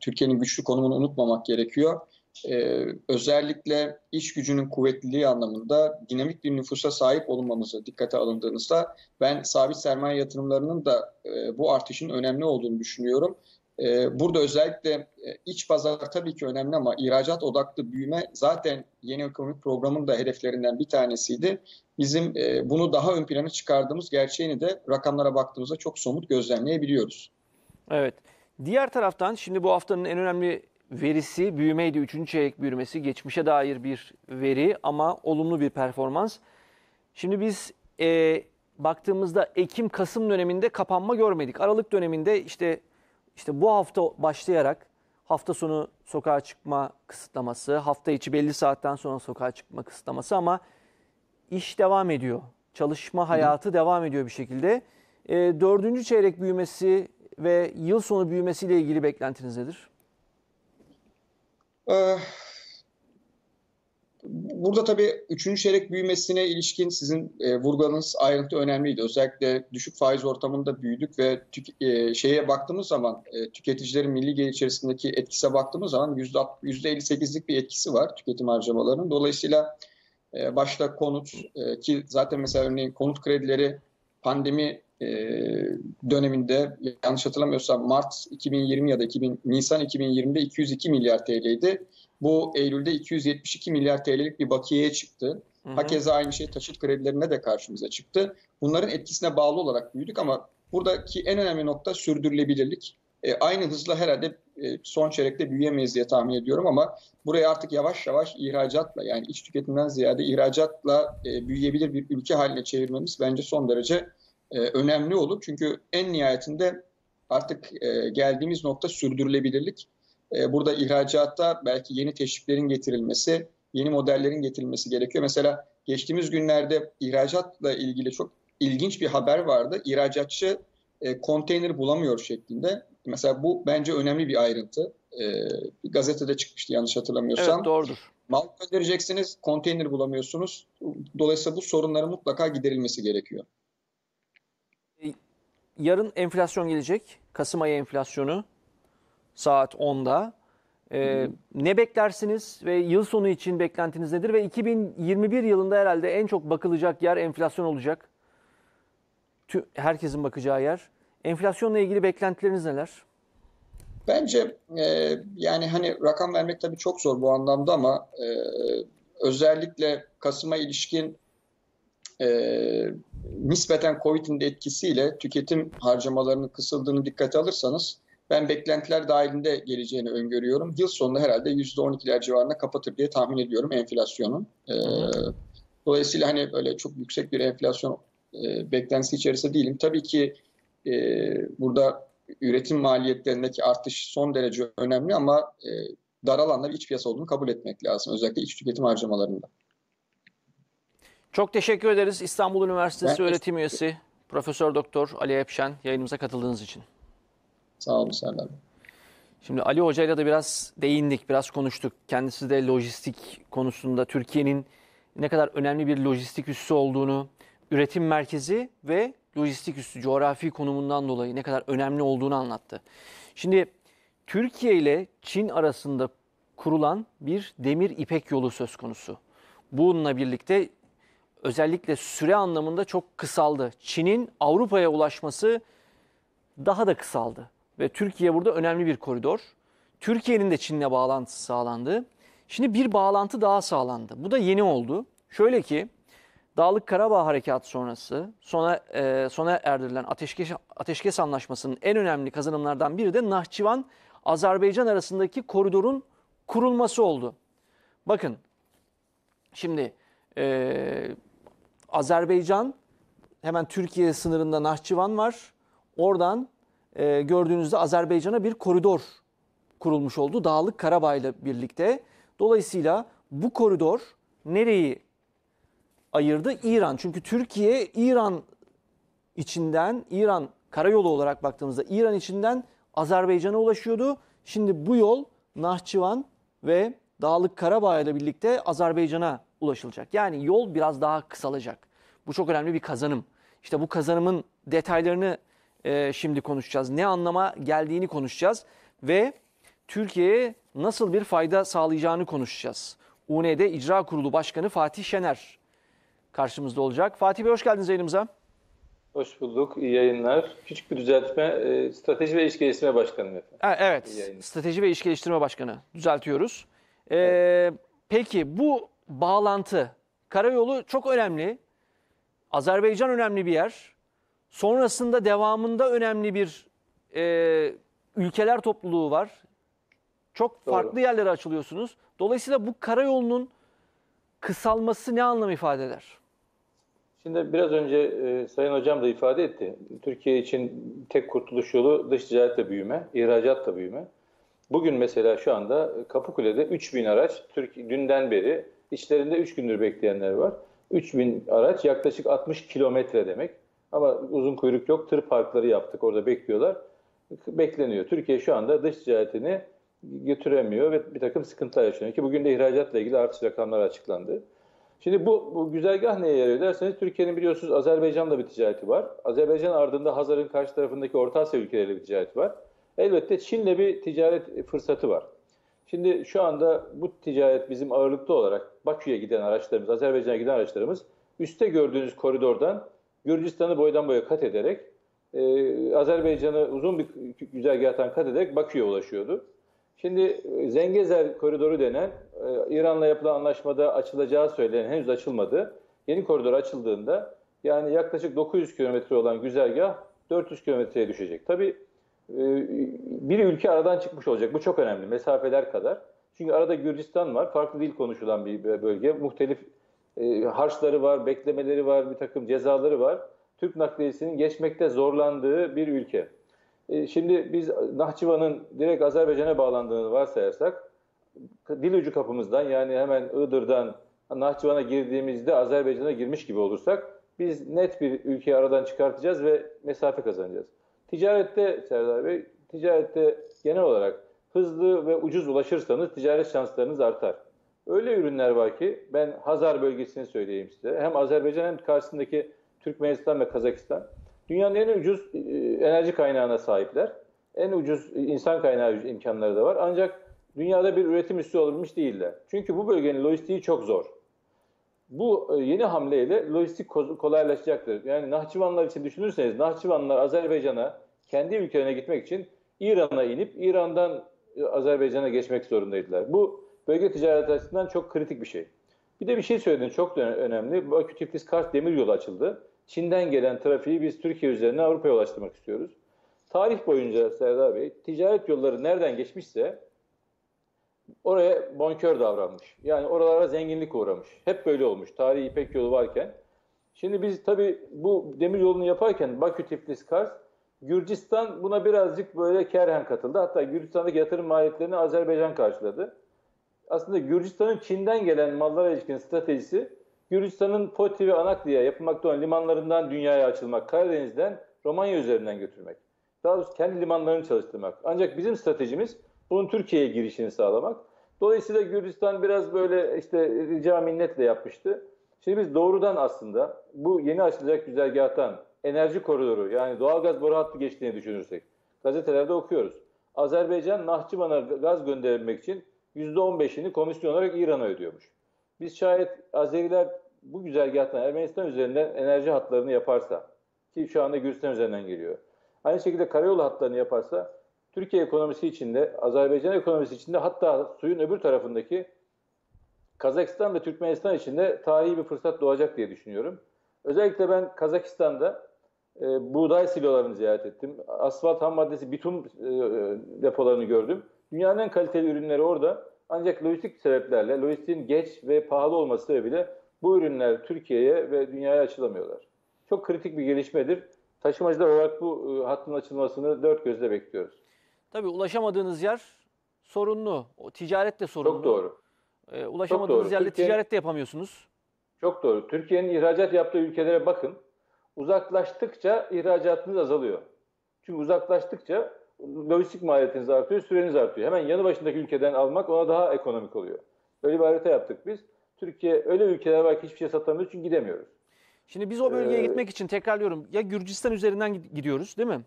Speaker 6: Türkiye'nin güçlü konumunu unutmamak gerekiyor. Ee, özellikle iş gücünün kuvvetliliği anlamında dinamik bir nüfusa sahip olunmamızı dikkate alındığınızda ben sabit sermaye yatırımlarının da e, bu artışın önemli olduğunu düşünüyorum. E, burada özellikle e, iç pazar tabii ki önemli ama ihracat odaklı büyüme zaten yeni ekonomik programın da hedeflerinden bir tanesiydi. Bizim e, bunu daha ön plana çıkardığımız gerçeğini de rakamlara baktığımızda çok somut gözlemleyebiliyoruz.
Speaker 1: Evet. Diğer taraftan şimdi bu haftanın en önemli verisi büyümeydi. Üçüncü çeyrek büyümesi geçmişe dair bir veri ama olumlu bir performans. Şimdi biz e, baktığımızda Ekim-Kasım döneminde kapanma görmedik. Aralık döneminde işte işte bu hafta başlayarak hafta sonu sokağa çıkma kısıtlaması, hafta içi belli saatten sonra sokağa çıkma kısıtlaması ama iş devam ediyor. Çalışma hayatı devam ediyor bir şekilde. e, dördüncü çeyrek büyümesi ve yıl sonu büyümesiyle ilgili beklentiniz nedir?
Speaker 6: Ee, Burada tabii üçüncü çeyrek büyümesine ilişkin sizin e, vurguladığınız ayrıntı önemliydi. Özellikle düşük faiz ortamında büyüdük ve tük, e, şeye baktığımız zaman e, tüketicilerin milli gelir içerisindeki etkisine baktığımız zaman %58'lik bir etkisi var tüketim harcamalarının. Dolayısıyla e, başta konut e, ki zaten mesela örneğin konut kredileri pandemi e, döneminde yanlış hatırlamıyorsam Mart 2020 ya da 2000, Nisan 2020'de 202 milyar TL'ydi. Bu Eylül'de 272 milyar TL'lik bir bakiyeye çıktı.
Speaker 1: Hı hı.
Speaker 6: Hakeza aynı şey taşıt kredilerine de karşımıza çıktı. Bunların etkisine bağlı olarak büyüdük ama buradaki en önemli nokta sürdürülebilirlik. E, aynı hızla herhalde e, son çeyrekte büyüyemeyiz diye tahmin ediyorum ama buraya artık yavaş yavaş ihracatla yani iç tüketimden ziyade ihracatla e, büyüyebilir bir ülke haline çevirmemiz bence son derece e, önemli olur. Çünkü en nihayetinde artık e, geldiğimiz nokta sürdürülebilirlik. E, burada ihracatta belki yeni teşviklerin getirilmesi, yeni modellerin getirilmesi gerekiyor. Mesela geçtiğimiz günlerde ihracatla ilgili çok ilginç bir haber vardı. İhracatçı e, konteyner bulamıyor şeklinde. Mesela bu bence önemli bir ayrıntı. E, bir gazetede çıkmıştı yanlış hatırlamıyorsam.
Speaker 1: Evet doğrudur.
Speaker 6: Mal göndereceksiniz, konteyner bulamıyorsunuz. Dolayısıyla bu sorunların mutlaka giderilmesi gerekiyor.
Speaker 1: Yarın enflasyon gelecek. Kasım ayı enflasyonu saat 10'da. Ee, ne beklersiniz ve yıl sonu için beklentiniz nedir? Ve 2021 yılında herhalde en çok bakılacak yer enflasyon olacak. Tü- herkesin bakacağı yer. Enflasyonla ilgili beklentileriniz neler?
Speaker 6: Bence e, yani hani rakam vermek tabii çok zor bu anlamda ama e, özellikle Kasım'a ilişkin e, nispeten Covid'in de etkisiyle tüketim harcamalarının kısıldığını dikkate alırsanız ben beklentiler dahilinde geleceğini öngörüyorum. Yıl sonunda herhalde %12'ler civarında kapatır diye tahmin ediyorum enflasyonun. E, dolayısıyla hani böyle çok yüksek bir enflasyon e, beklentisi içerisinde değilim. Tabii ki e, burada üretim maliyetlerindeki artış son derece önemli ama e, dar alanda bir iç piyasa olduğunu kabul etmek lazım. Özellikle iç tüketim harcamalarında.
Speaker 1: Çok teşekkür ederiz İstanbul Üniversitesi
Speaker 6: Ben-
Speaker 1: öğretim üyesi Profesör Doktor Ali Epşen yayınımıza katıldığınız için.
Speaker 6: Sağ olun Serdar.
Speaker 1: Şimdi Ali Hoca ile de biraz değindik, biraz konuştuk. Kendisi de lojistik konusunda Türkiye'nin ne kadar önemli bir lojistik üssü olduğunu, üretim merkezi ve lojistik üssü coğrafi konumundan dolayı ne kadar önemli olduğunu anlattı. Şimdi Türkiye ile Çin arasında kurulan bir demir ipek yolu söz konusu. Bununla birlikte özellikle süre anlamında çok kısaldı. Çin'in Avrupa'ya ulaşması daha da kısaldı. Ve Türkiye burada önemli bir koridor. Türkiye'nin de Çin'le bağlantısı sağlandı. Şimdi bir bağlantı daha sağlandı. Bu da yeni oldu. Şöyle ki Dağlık Karabağ Harekatı sonrası sona, e, sona erdirilen ateşkes, ateşkes anlaşmasının en önemli kazanımlardan biri de Nahçıvan Azerbaycan arasındaki koridorun kurulması oldu. Bakın şimdi e, Azerbaycan hemen Türkiye sınırında Nahçıvan var. Oradan e, gördüğünüzde Azerbaycan'a bir koridor kurulmuş oldu Dağlık Karabağ ile birlikte. Dolayısıyla bu koridor nereyi ayırdı? İran. Çünkü Türkiye İran içinden, İran karayolu olarak baktığımızda İran içinden Azerbaycan'a ulaşıyordu. Şimdi bu yol Nahçıvan ve Dağlık Karabağ ile birlikte Azerbaycan'a ulaşılacak. Yani yol biraz daha kısalacak. Bu çok önemli bir kazanım. İşte bu kazanımın detaylarını e, şimdi konuşacağız. Ne anlama geldiğini konuşacağız ve Türkiye'ye nasıl bir fayda sağlayacağını konuşacağız. UNED İcra Kurulu Başkanı Fatih Şener karşımızda olacak. Fatih Bey hoş geldiniz yayınımıza.
Speaker 7: Hoş bulduk. İyi yayınlar. Küçük bir düzeltme. e, Strateji ve İş Geliştirme Başkanıyım efendim.
Speaker 1: Ha, evet. Strateji ve İş Geliştirme Başkanı düzeltiyoruz. Ee, Peki bu bağlantı, karayolu çok önemli. Azerbaycan önemli bir yer. Sonrasında devamında önemli bir e, ülkeler topluluğu var. Çok
Speaker 7: Doğru.
Speaker 1: farklı yerlere açılıyorsunuz. Dolayısıyla bu karayolunun kısalması ne anlam ifade eder?
Speaker 7: Şimdi biraz önce e, Sayın Hocam da ifade etti. Türkiye için tek kurtuluş yolu dış ticaretle büyüme, ihracatla büyüme. Bugün mesela şu anda Kapıkule'de 3000 araç, Türkiye dünden beri içlerinde 3 gündür bekleyenler var. 3000 araç yaklaşık 60 kilometre demek. Ama uzun kuyruk yok. Tır parkları yaptık. Orada bekliyorlar. Bekleniyor. Türkiye şu anda dış ticaretini götüremiyor ve bir takım sıkıntılar yaşanıyor ki bugün de ihracatla ilgili artış rakamlar açıklandı. Şimdi bu, bu güzergah neye yarıyor derseniz Türkiye'nin biliyorsunuz Azerbaycan'la bir ticareti var. Azerbaycan ardında Hazar'ın karşı tarafındaki Orta Asya ülkeleriyle bir ticareti var. Elbette Çin'le bir ticaret fırsatı var. Şimdi şu anda bu ticaret bizim ağırlıklı olarak Bakü'ye giden araçlarımız, Azerbaycan'a giden araçlarımız üstte gördüğünüz koridordan Gürcistan'ı boydan boya kat ederek e, Azerbaycan'ı uzun bir güzergahtan kat ederek Bakü'ye ulaşıyordu. Şimdi e, Zengezer koridoru denen e, İran'la yapılan anlaşmada açılacağı söylenen henüz açılmadı. Yeni koridor açıldığında yani yaklaşık 900 kilometre olan güzergah 400 kilometreye düşecek. Tabii e, bir ülke aradan çıkmış olacak. Bu çok önemli. Mesafeler kadar. Çünkü arada Gürcistan var. Farklı dil konuşulan bir bölge. Muhtelif e, harçları var, beklemeleri var, bir takım cezaları var. Türk nakliyesinin geçmekte zorlandığı bir ülke. E, şimdi biz Nahçıvan'ın direkt Azerbaycan'a bağlandığını varsayarsak dil ucu kapımızdan yani hemen Iğdır'dan Nahçıvan'a girdiğimizde Azerbaycan'a girmiş gibi olursak biz net bir ülkeyi aradan çıkartacağız ve mesafe kazanacağız. Ticarette Serdar Bey, ticarette genel olarak hızlı ve ucuz ulaşırsanız ticaret şanslarınız artar. Öyle ürünler var ki ben Hazar bölgesini söyleyeyim size. Hem Azerbaycan hem karşısındaki Türkmenistan ve Kazakistan. Dünyanın en ucuz e, enerji kaynağına sahipler. En ucuz insan kaynağı imkanları da var. Ancak dünyada bir üretim üssü olmuş değiller. Çünkü bu bölgenin lojistiği çok zor. Bu e, yeni hamleyle lojistik kolaylaşacaktır. Yani Nahçıvanlar için düşünürseniz Nahçıvanlar Azerbaycan'a kendi ülkelerine gitmek için İran'a inip İran'dan e, Azerbaycan'a geçmek zorundaydılar. Bu bölge ticareti açısından çok kritik bir şey. Bir de bir şey söyledin çok önemli. Bakü Tiflis Kars Demiryolu açıldı. Çin'den gelen trafiği biz Türkiye üzerine Avrupa'ya ulaştırmak istiyoruz. Tarih boyunca Serdar Bey ticaret yolları nereden geçmişse oraya bonkör davranmış. Yani oralara zenginlik uğramış. Hep böyle olmuş. Tarihi İpek yolu varken. Şimdi biz tabii bu demir yolunu yaparken Bakü Tiflis Kars Gürcistan buna birazcık böyle kerhen katıldı. Hatta Gürcistan'daki yatırım maliyetlerini Azerbaycan karşıladı. Aslında Gürcistan'ın Çin'den gelen mallara ilişkin stratejisi Gürcistan'ın Poti ve Anaklı'ya yapılmakta olan limanlarından dünyaya açılmak, Karadeniz'den Romanya üzerinden götürmek. Daha doğrusu kendi limanlarını çalıştırmak. Ancak bizim stratejimiz bunun Türkiye'ye girişini sağlamak. Dolayısıyla Gürcistan biraz böyle işte rica minnetle yapmıştı. Şimdi biz doğrudan aslında bu yeni açılacak güzergahtan enerji koridoru yani doğalgaz boru hattı geçtiğini düşünürsek gazetelerde okuyoruz. Azerbaycan Nahçıvan'a gaz gönderilmek için %15'ini komisyon olarak İran'a ödüyormuş. Biz şayet Azeriler bu güzergahtan Ermenistan üzerinden enerji hatlarını yaparsa ki şu anda Gürcistan üzerinden geliyor. Aynı şekilde karayolu hatlarını yaparsa Türkiye ekonomisi içinde, Azerbaycan ekonomisi içinde hatta suyun öbür tarafındaki Kazakistan ve Türkmenistan içinde tarihi bir fırsat doğacak diye düşünüyorum. Özellikle ben Kazakistan'da e, buğday silolarını ziyaret ettim. Asfalt ham maddesi bitum e, depolarını gördüm. Dünyanın en kaliteli ürünleri orada. Ancak lojistik sebeplerle, lojistiğin geç ve pahalı olması sebebiyle bu ürünler Türkiye'ye ve dünyaya açılamıyorlar. Çok kritik bir gelişmedir. Taşımacılar olarak bu e, hattın açılmasını dört gözle bekliyoruz.
Speaker 1: Tabii ulaşamadığınız yer sorunlu. O ticaret de sorunlu.
Speaker 7: Çok doğru.
Speaker 1: Ee, ulaşamadığınız
Speaker 7: doğru.
Speaker 1: yerde
Speaker 7: Türkiye-
Speaker 1: ticaret de yapamıyorsunuz.
Speaker 7: Çok doğru. Türkiye'nin ihracat yaptığı ülkelere bakın. Uzaklaştıkça ihracatınız azalıyor. Çünkü uzaklaştıkça lojistik maliyetiniz artıyor, süreniz artıyor. Hemen yanı başındaki ülkeden almak ona daha ekonomik oluyor. Böyle bir harita yaptık biz. Türkiye öyle ülkeler var ki hiçbir şey satamıyoruz çünkü gidemiyoruz.
Speaker 1: Şimdi biz o bölgeye
Speaker 7: Ee,
Speaker 1: gitmek için tekrarlıyorum. Ya Gürcistan üzerinden gid- gidiyoruz değil mi?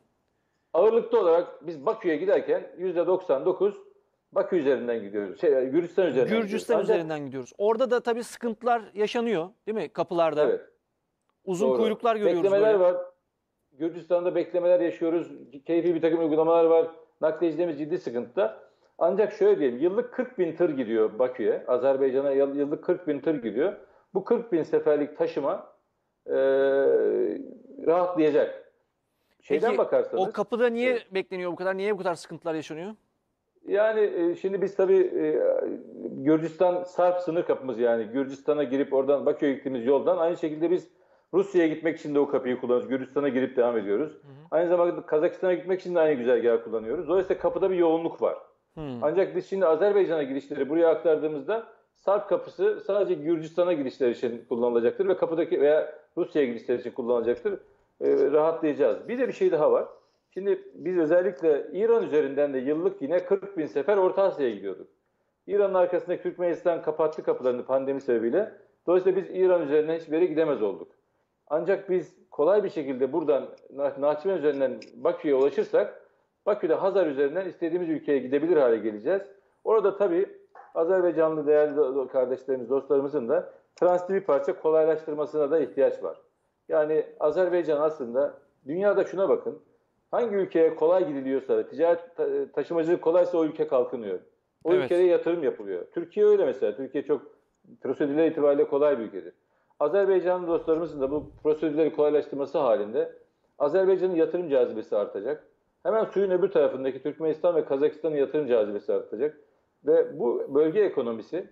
Speaker 7: Ağırlıklı olarak biz Bakü'ye giderken %99 Bakü üzerinden gidiyoruz. Şey, Gürcistan üzerinden
Speaker 1: Gürcistan
Speaker 7: gidiyoruz. Ancak-
Speaker 1: üzerinden gidiyoruz. Orada da tabii sıkıntılar yaşanıyor değil mi kapılarda?
Speaker 7: Evet.
Speaker 1: Uzun
Speaker 7: Doğru.
Speaker 1: kuyruklar görüyoruz
Speaker 7: Beklemeler
Speaker 1: böyle.
Speaker 7: var. Gürcistan'da beklemeler yaşıyoruz. Keyfi bir takım uygulamalar var. Nakliyecilerimiz ciddi sıkıntıda. Ancak şöyle diyelim, yıllık 40 bin tır gidiyor Bakü'ye. Azerbaycan'a yıl- yıllık 40 bin tır gidiyor. Bu 40 bin seferlik taşıma e, rahatlayacak. Şeyden
Speaker 1: Peki,
Speaker 7: bakarsanız...
Speaker 1: O kapıda niye
Speaker 7: Evet.
Speaker 1: bekleniyor bu kadar? Niye bu kadar sıkıntılar yaşanıyor?
Speaker 7: Yani e, şimdi biz tabii e, Gürcistan Sarp sınır kapımız yani Gürcistan'a girip oradan Bakü'ye gittiğimiz yoldan aynı şekilde biz Rusya'ya gitmek için de o kapıyı kullanıyoruz. Gürcistan'a girip devam ediyoruz. Aynı zamanda Kazakistan'a gitmek için de aynı güzergahı kullanıyoruz. Dolayısıyla kapıda bir yoğunluk var.
Speaker 1: Hmm.
Speaker 7: Ancak biz şimdi Azerbaycan'a girişleri buraya aktardığımızda Sarp kapısı sadece Gürcistan'a girişler için kullanılacaktır ve kapıdaki veya Rusya'ya girişler için kullanılacaktır. e, rahatlayacağız. Bir de bir şey daha var. Şimdi biz özellikle İran üzerinden de yıllık yine 40 bin sefer Orta Asya'ya gidiyorduk. İran'ın arkasındaki Türkmenistan kapattı kapılarını pandemi sebebiyle. Dolayısıyla biz İran üzerinden hiçbir yere gidemez olduk. Ancak biz kolay bir şekilde buradan Nah- Nahçıvan üzerinden Bakü'ye ulaşırsak Bakü'de Hazar üzerinden istediğimiz ülkeye gidebilir hale geleceğiz. Orada tabii Azerbaycanlı değerli kardeşlerimiz, dostlarımızın da transiti bir parça kolaylaştırmasına da ihtiyaç var. Yani Azerbaycan aslında dünyada şuna bakın. Hangi ülkeye kolay gidiliyorsa, ticaret ta- taşımacılık kolaysa o ülke kalkınıyor. O
Speaker 1: Evet.
Speaker 7: ülkeye yatırım yapılıyor. Türkiye öyle mesela. Türkiye çok prosedürler itibariyle kolay bir ülkedir. Azerbaycanlı dostlarımızın da bu prosedürleri kolaylaştırması halinde Azerbaycan'ın yatırım cazibesi artacak. Hemen suyun öbür tarafındaki Türkmenistan ve Kazakistan'ın yatırım cazibesi artacak. Ve bu bölge ekonomisi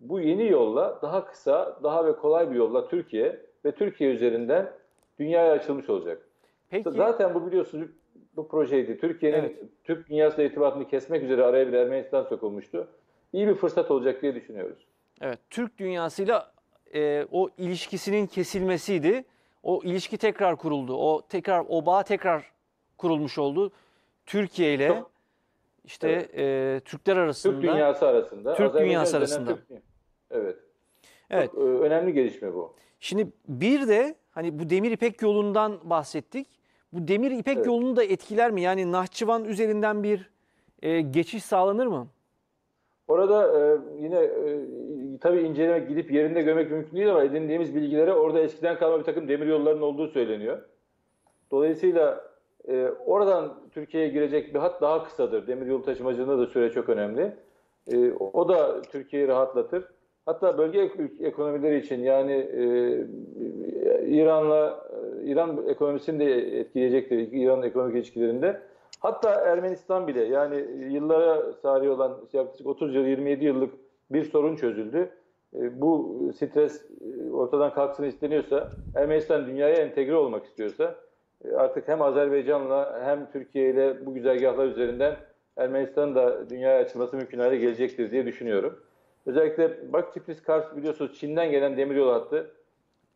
Speaker 7: bu yeni yolla daha kısa, daha ve kolay bir yolla Türkiye ve Türkiye üzerinden dünyaya açılmış olacak.
Speaker 1: Peki
Speaker 7: Zaten bu biliyorsunuz bu projeydi. Türkiye'nin
Speaker 1: Evet.
Speaker 7: Türk dünyasıyla irtibatını kesmek üzere araya bir Ermenistan sokulmuştu. İyi bir fırsat olacak diye düşünüyoruz.
Speaker 1: evet Türk dünyasıyla e, o ilişkisinin kesilmesiydi. O ilişki tekrar kuruldu. O tekrar o bağ tekrar kurulmuş oldu. Türkiye ile işte
Speaker 7: Evet.
Speaker 1: e, Türkler arasında.
Speaker 7: Türk dünyası arasında.
Speaker 1: Türk
Speaker 7: Azerbaycan
Speaker 1: dünyası arasında.
Speaker 7: Türk- evet.
Speaker 1: Evet.
Speaker 7: Çok e, önemli gelişme bu.
Speaker 1: Şimdi bir de hani bu Demir İpek yolundan bahsettik. Bu Demir İpek
Speaker 7: Evet.
Speaker 1: yolunu da etkiler mi? Yani Nahçıvan üzerinden bir e, geçiş sağlanır mı?
Speaker 7: Orada e, yine e, tabii incelemek, gidip yerinde görmek mümkün değil ama edindiğimiz bilgilere orada eskiden kalma bir takım demir yollarının olduğu söyleniyor. Dolayısıyla e, oradan Türkiye'ye girecek bir hat daha kısadır. Demir yolu taşımacılığında da süre çok önemli. E, o da Türkiye'yi rahatlatır. Hatta bölge ek- ekonomileri için yani e, İran'la e, İran ekonomisini de etkileyecektir İran ekonomik ilişkilerinde. Hatta Ermenistan bile yani yıllara sari olan yaklaşık 30 yıl 27 yıllık bir sorun çözüldü. E, Bu stres e, ortadan kalksın isteniyorsa Ermenistan dünyaya entegre olmak istiyorsa e, artık hem Azerbaycan'la hem Türkiye ile bu güzergahlar üzerinden Ermenistan'ın da dünyaya açılması mümkün hale gelecektir diye düşünüyorum. Özellikle bak Tiflis Kars biliyorsunuz Çin'den gelen demiryolu hattı.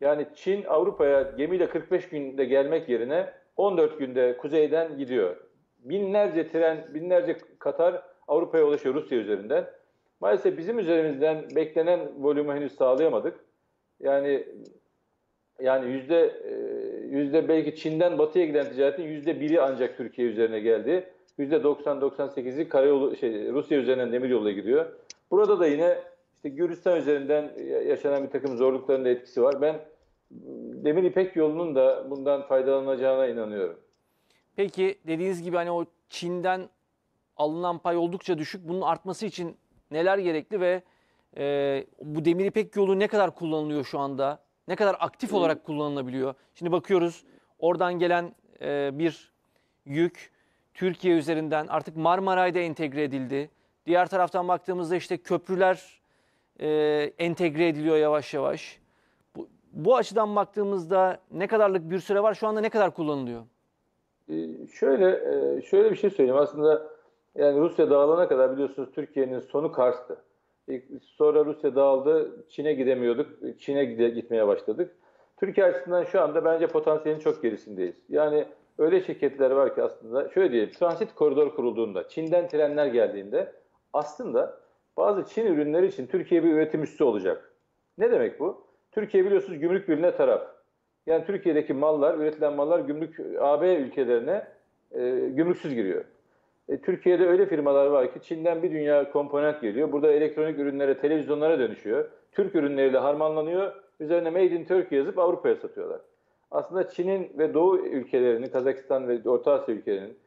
Speaker 7: Yani Çin Avrupa'ya gemiyle 45 günde gelmek yerine 14 günde kuzeyden gidiyor. Binlerce tren, binlerce Katar Avrupa'ya ulaşıyor Rusya üzerinden. Maalesef bizim üzerimizden beklenen volümü henüz sağlayamadık. Yani yani yüzde e, yüzde belki Çin'den batıya giden ticaretin yüzde biri ancak Türkiye üzerine geldi. Yüzde 90-98'i karayolu şey Rusya üzerinden demiryoluyla gidiyor. Burada da yine işte Gürcistan üzerinden yaşanan bir takım zorlukların da etkisi var. Ben Demir İpek yolunun da bundan faydalanacağına inanıyorum.
Speaker 1: Peki dediğiniz gibi hani o Çin'den alınan pay oldukça düşük. Bunun artması için neler gerekli ve e, bu Demir İpek yolu ne kadar kullanılıyor şu anda? Ne kadar aktif olarak kullanılabiliyor? Şimdi bakıyoruz oradan gelen e, bir yük Türkiye üzerinden artık Marmaray'da entegre edildi. Diğer taraftan baktığımızda işte köprüler e, entegre ediliyor yavaş yavaş. Bu, bu açıdan baktığımızda ne kadarlık bir süre var? Şu anda ne kadar kullanılıyor?
Speaker 7: Ee, Şöyle e, şöyle bir şey söyleyeyim. Aslında yani Rusya dağılana kadar biliyorsunuz Türkiye'nin sonu Kars'tı. İlk- Sonra Rusya dağıldı, Çin'e gidemiyorduk, Çin'e gitmeye başladık. Türkiye açısından şu anda bence potansiyelin çok gerisindeyiz. Yani öyle şirketler var ki aslında şöyle diyelim transit koridor kurulduğunda, Çin'den trenler geldiğinde aslında bazı Çin ürünleri için Türkiye bir üretim üssü olacak. Ne demek bu? Türkiye biliyorsunuz gümrük birliğine taraf. Yani Türkiye'deki mallar, üretilen mallar gümrük AB ülkelerine e, gümrüksüz giriyor. E, Türkiye'de öyle firmalar var ki Çin'den bir dünya komponent geliyor. Burada elektronik ürünlere, televizyonlara dönüşüyor. Türk ürünleriyle harmanlanıyor. Üzerine Made in Turkey yazıp Avrupa'ya satıyorlar. Aslında Çin'in ve Doğu ülkelerinin, Kazakistan ve Orta Asya ülkelerinin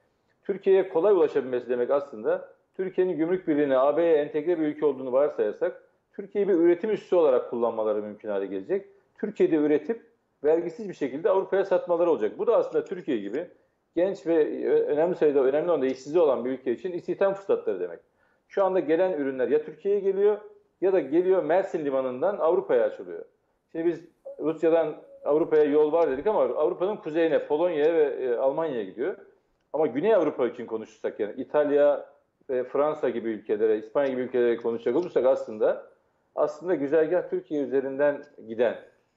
Speaker 7: Türkiye'ye kolay ulaşabilmesi demek aslında Türkiye'nin gümrük birliğine, AB'ye entegre bir ülke olduğunu varsayarsak Türkiye'yi bir üretim üssü olarak kullanmaları mümkün hale gelecek. Türkiye'de üretip vergisiz bir şekilde Avrupa'ya satmaları olacak. Bu da aslında Türkiye gibi genç ve önemli sayıda önemli oranda işsizliği olan bir ülke için istihdam fırsatları demek. Şu anda gelen ürünler ya Türkiye'ye geliyor ya da geliyor Mersin limanından Avrupa'ya açılıyor. Şimdi biz Rusya'dan Avrupa'ya yol var dedik ama Avrupa'nın kuzeyine Polonya'ya ve e, Almanya'ya gidiyor. Ama Güney Avrupa için konuşursak yani İtalya ve Fransa gibi ülkelere, İspanya gibi ülkelere konuşacak olursak aslında aslında güzergah Türkiye üzerinden giden,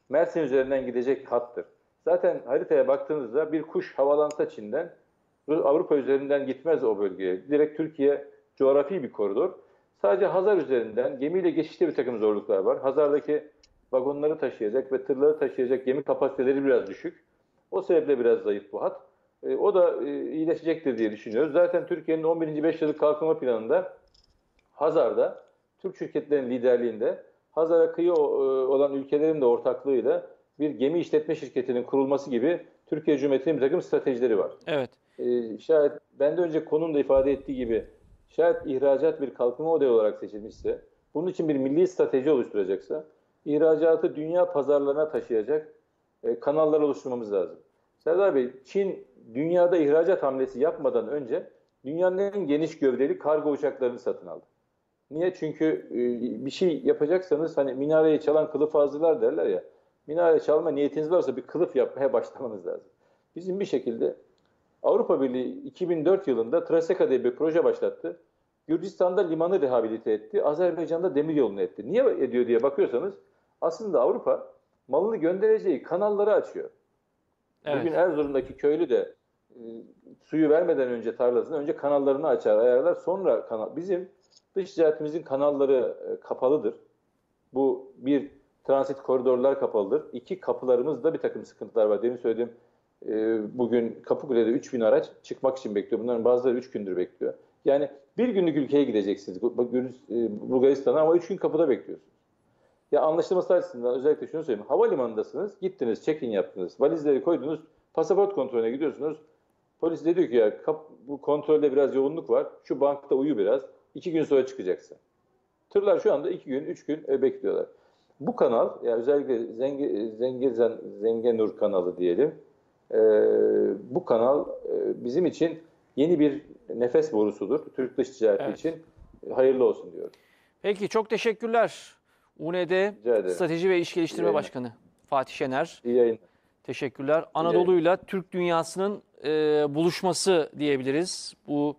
Speaker 7: Mersin üzerinden gidecek hattır. Zaten haritaya baktığınızda bir kuş havalansa Çin'den Avrupa üzerinden gitmez o bölgeye. Direkt Türkiye coğrafi bir koridor. Sadece Hazar üzerinden gemiyle geçişte bir takım zorluklar var. Hazar'daki vagonları taşıyacak ve tırları taşıyacak gemi kapasiteleri biraz düşük. O sebeple biraz zayıf bu hat. E, o da e, iyileşecektir diye düşünüyoruz. Zaten Türkiye'nin 11. 5 yıllık kalkınma planında Hazar'da Türk şirketlerinin liderliğinde Hazar'a kıyı e, olan ülkelerin de ortaklığıyla bir gemi işletme şirketinin kurulması gibi Türkiye Cumhuriyeti'nin bir takım stratejileri var.
Speaker 1: Evet.
Speaker 7: Ee, şayet benden önce konunun da ifade ettiği gibi şayet ihracat bir kalkınma modeli olarak seçilmişse, bunun için bir milli strateji oluşturacaksa, ihracatı dünya pazarlarına taşıyacak e, kanallar oluşturmamız lazım. Serdar Bey, Çin dünyada ihracat hamlesi yapmadan önce dünyanın en geniş gövdeli kargo uçaklarını satın aldı. Niye? Çünkü e, bir şey yapacaksanız hani minareyi çalan kılıf hazırlar derler ya. Minare çalma niyetiniz varsa bir kılıf yapmaya *laughs* başlamanız lazım. Bizim bir şekilde Avrupa Birliği 2004 yılında Traseka diye bir proje başlattı. Gürcistan'da limanı rehabilite etti. Azerbaycan'da demir yolunu etti. Niye ediyor diye bakıyorsanız aslında Avrupa malını göndereceği kanalları açıyor.
Speaker 1: Evet.
Speaker 7: Bugün Erzurum'daki köylü de e, suyu vermeden önce tarlasını önce kanallarını açar, ayarlar. Sonra kanal bizim dış ticaretimizin kanalları e, kapalıdır. Bu bir transit koridorlar kapalıdır. İki kapılarımızda bir takım sıkıntılar var. Demin söylediğim e, bugün Kapıkule'de 3000 araç çıkmak için bekliyor. Bunların bazıları 3 gündür bekliyor. Yani bir günlük ülkeye gideceksiniz e, Bulgaristan'a ama 3 gün kapıda bekliyorsunuz. Ya anlaşılması açısından özellikle şunu söyleyeyim. Havalimanındasınız, gittiniz, check-in yaptınız, valizleri koydunuz, pasaport kontrolüne gidiyorsunuz. Polis de diyor ki ya kap, bu kontrolde biraz yoğunluk var, şu bankta uyu biraz, iki gün sonra çıkacaksın. Tırlar şu anda iki gün, üç gün e, bekliyorlar. Bu kanal, yani özellikle Zenge, Zengezen, Zengenur kanalı diyelim, e, bu kanal e, bizim için yeni bir nefes borusudur. Türk dış ticareti
Speaker 1: Evet.
Speaker 7: için hayırlı olsun diyorum.
Speaker 1: Peki çok teşekkürler.
Speaker 7: Ederim.
Speaker 1: Strateji ve İş Geliştirme Başkanı Fatih Şener.
Speaker 7: İyi yayın.
Speaker 1: Teşekkürler. Anadolu'yla Türk dünyasının e, buluşması diyebiliriz. Bu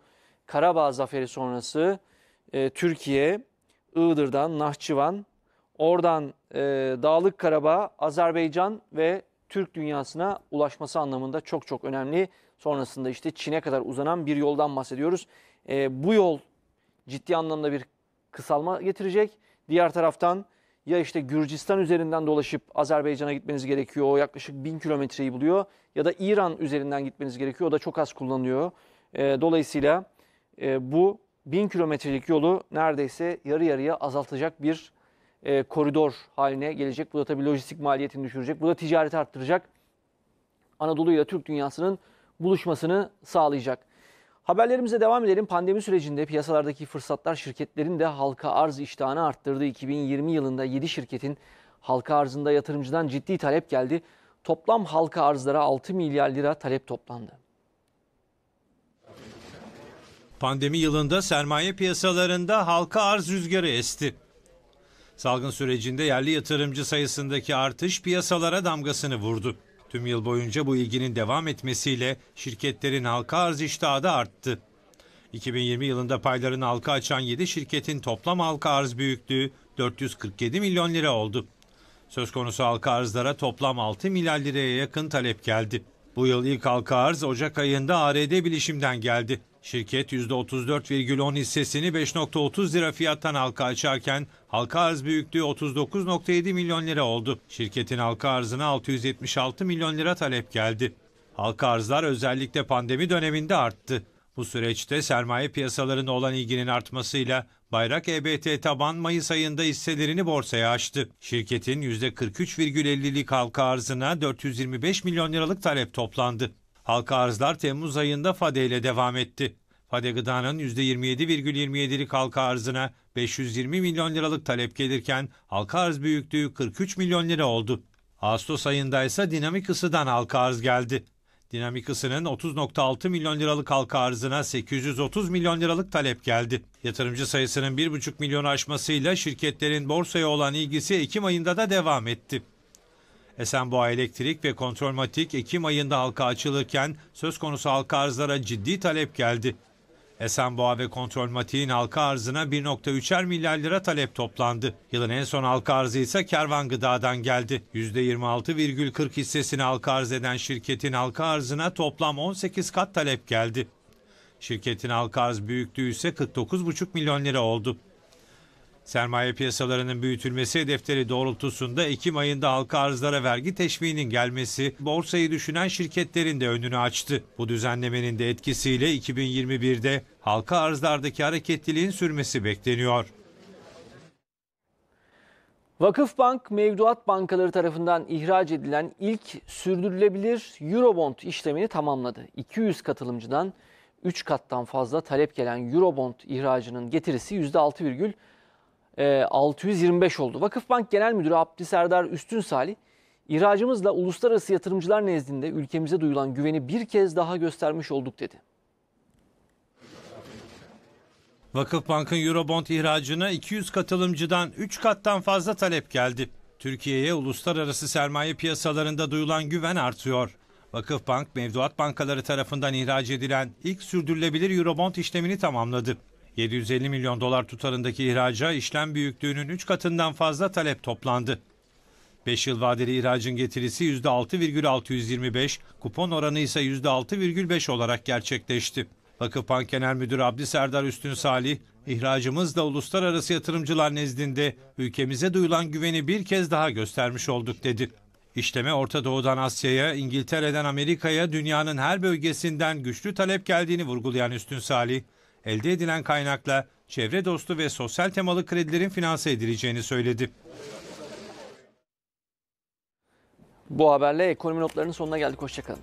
Speaker 1: Karabağ zaferi sonrası e, Türkiye, Iğdır'dan Nahçıvan, oradan e, Dağlık Karabağ, Azerbaycan ve Türk dünyasına ulaşması anlamında çok çok önemli. Sonrasında işte Çin'e kadar uzanan bir yoldan bahsediyoruz. E, bu yol ciddi anlamda bir kısalma getirecek. Diğer taraftan ya işte Gürcistan üzerinden dolaşıp Azerbaycan'a gitmeniz gerekiyor. O yaklaşık 1000 kilometreyi buluyor. Ya da İran üzerinden gitmeniz gerekiyor. O da çok az kullanılıyor. E, dolayısıyla e, bu 1000 kilometrelik yolu neredeyse yarı yarıya azaltacak bir e, koridor haline gelecek. Bu da tabii lojistik maliyetini düşürecek. Bu da ticareti arttıracak. Anadolu ile Türk dünyasının buluşmasını sağlayacak. Haberlerimize devam edelim. Pandemi sürecinde piyasalardaki fırsatlar şirketlerin de halka arz iştahını arttırdı. 2020 yılında 7 şirketin halka arzında yatırımcıdan ciddi talep geldi. Toplam halka arzlara 6 milyar lira talep toplandı.
Speaker 2: Pandemi yılında sermaye piyasalarında halka arz rüzgarı esti. Salgın sürecinde yerli yatırımcı sayısındaki artış piyasalara damgasını vurdu. Tüm yıl boyunca bu ilginin devam etmesiyle şirketlerin halka arz iştahı da arttı. 2020 yılında paylarını halka açan 7 şirketin toplam halka arz büyüklüğü 447 milyon lira oldu. Söz konusu halka arzlara toplam 6 milyar liraya yakın talep geldi. Bu yıl ilk halka arz Ocak ayında ARD bilişimden geldi. Şirket %34,10 hissesini 5.30 lira fiyattan halka açarken halka arz büyüklüğü 39.7 milyon lira oldu. Şirketin halka arzına 676 milyon lira talep geldi. Halka arzlar özellikle pandemi döneminde arttı. Bu süreçte sermaye piyasalarına olan ilginin artmasıyla Bayrak EBT taban Mayıs ayında hisselerini borsaya açtı. Şirketin %43,50'lik halka arzına 425 milyon liralık talep toplandı. Halka arzlar Temmuz ayında FADE ile devam etti. FADE Gıda'nın %27,27'lik halka arzına 520 milyon liralık talep gelirken halka arz büyüklüğü 43 milyon lira oldu. Ağustos ayında ise Dinamik Isı'dan halka arz geldi. Dinamik Isı'nın 30.6 milyon liralık halka arzına 830 milyon liralık talep geldi. Yatırımcı sayısının 1,5 milyon aşmasıyla şirketlerin borsaya olan ilgisi Ekim ayında da devam etti. Esenboğa Elektrik ve Kontrolmatik Ekim ayında halka açılırken söz konusu halka arzlara ciddi talep geldi. Esenboğa ve Kontrolmatik'in halka arzına 1.3'er milyar lira talep toplandı. Yılın en son halka arzı ise Kervan Gıda'dan geldi. %26,40 hissesini halka arz eden şirketin halka arzına toplam 18 kat talep geldi. Şirketin halka arz büyüklüğü ise 49,5 milyon lira oldu. Sermaye piyasalarının büyütülmesi hedefleri doğrultusunda Ekim ayında halka arzlara vergi teşviğinin gelmesi borsayı düşünen şirketlerin de önünü açtı. Bu düzenlemenin de etkisiyle 2021'de halka arzlardaki hareketliliğin sürmesi bekleniyor.
Speaker 1: Vakıfbank mevduat bankaları tarafından ihraç edilen ilk sürdürülebilir Eurobond işlemini tamamladı. 200 katılımcıdan 3 kattan fazla talep gelen Eurobond ihracının getirisi %6,625 oldu. Vakıfbank Genel Müdürü Abdi Serdar Üstün Salih, ihracımızla uluslararası yatırımcılar nezdinde ülkemize duyulan güveni bir kez daha göstermiş olduk dedi.
Speaker 2: Vakıfbank'ın Eurobond ihracına 200 katılımcıdan 3 kattan fazla talep geldi. Türkiye'ye uluslararası sermaye piyasalarında duyulan güven artıyor. Vakıfbank, mevduat bankaları tarafından ihraç edilen ilk sürdürülebilir Eurobond işlemini tamamladı. 750 milyon dolar tutarındaki ihraca işlem büyüklüğünün 3 katından fazla talep toplandı. 5 yıl vadeli ihracın getirisi %6,625, kupon oranı ise %6,5 olarak gerçekleşti. Vakıfbank Genel Müdürü Abdi Serdar Üstün Salih, ihracımızla uluslararası yatırımcılar nezdinde ülkemize duyulan güveni bir kez daha göstermiş olduk dedi. İşleme Orta Doğu'dan Asya'ya, İngiltere'den Amerika'ya dünyanın her bölgesinden güçlü talep geldiğini vurgulayan Üstün Salih, elde edilen kaynakla çevre dostu ve sosyal temalı kredilerin finanse edileceğini söyledi.
Speaker 1: Bu haberle ekonomi notlarının sonuna geldik. Hoşçakalın.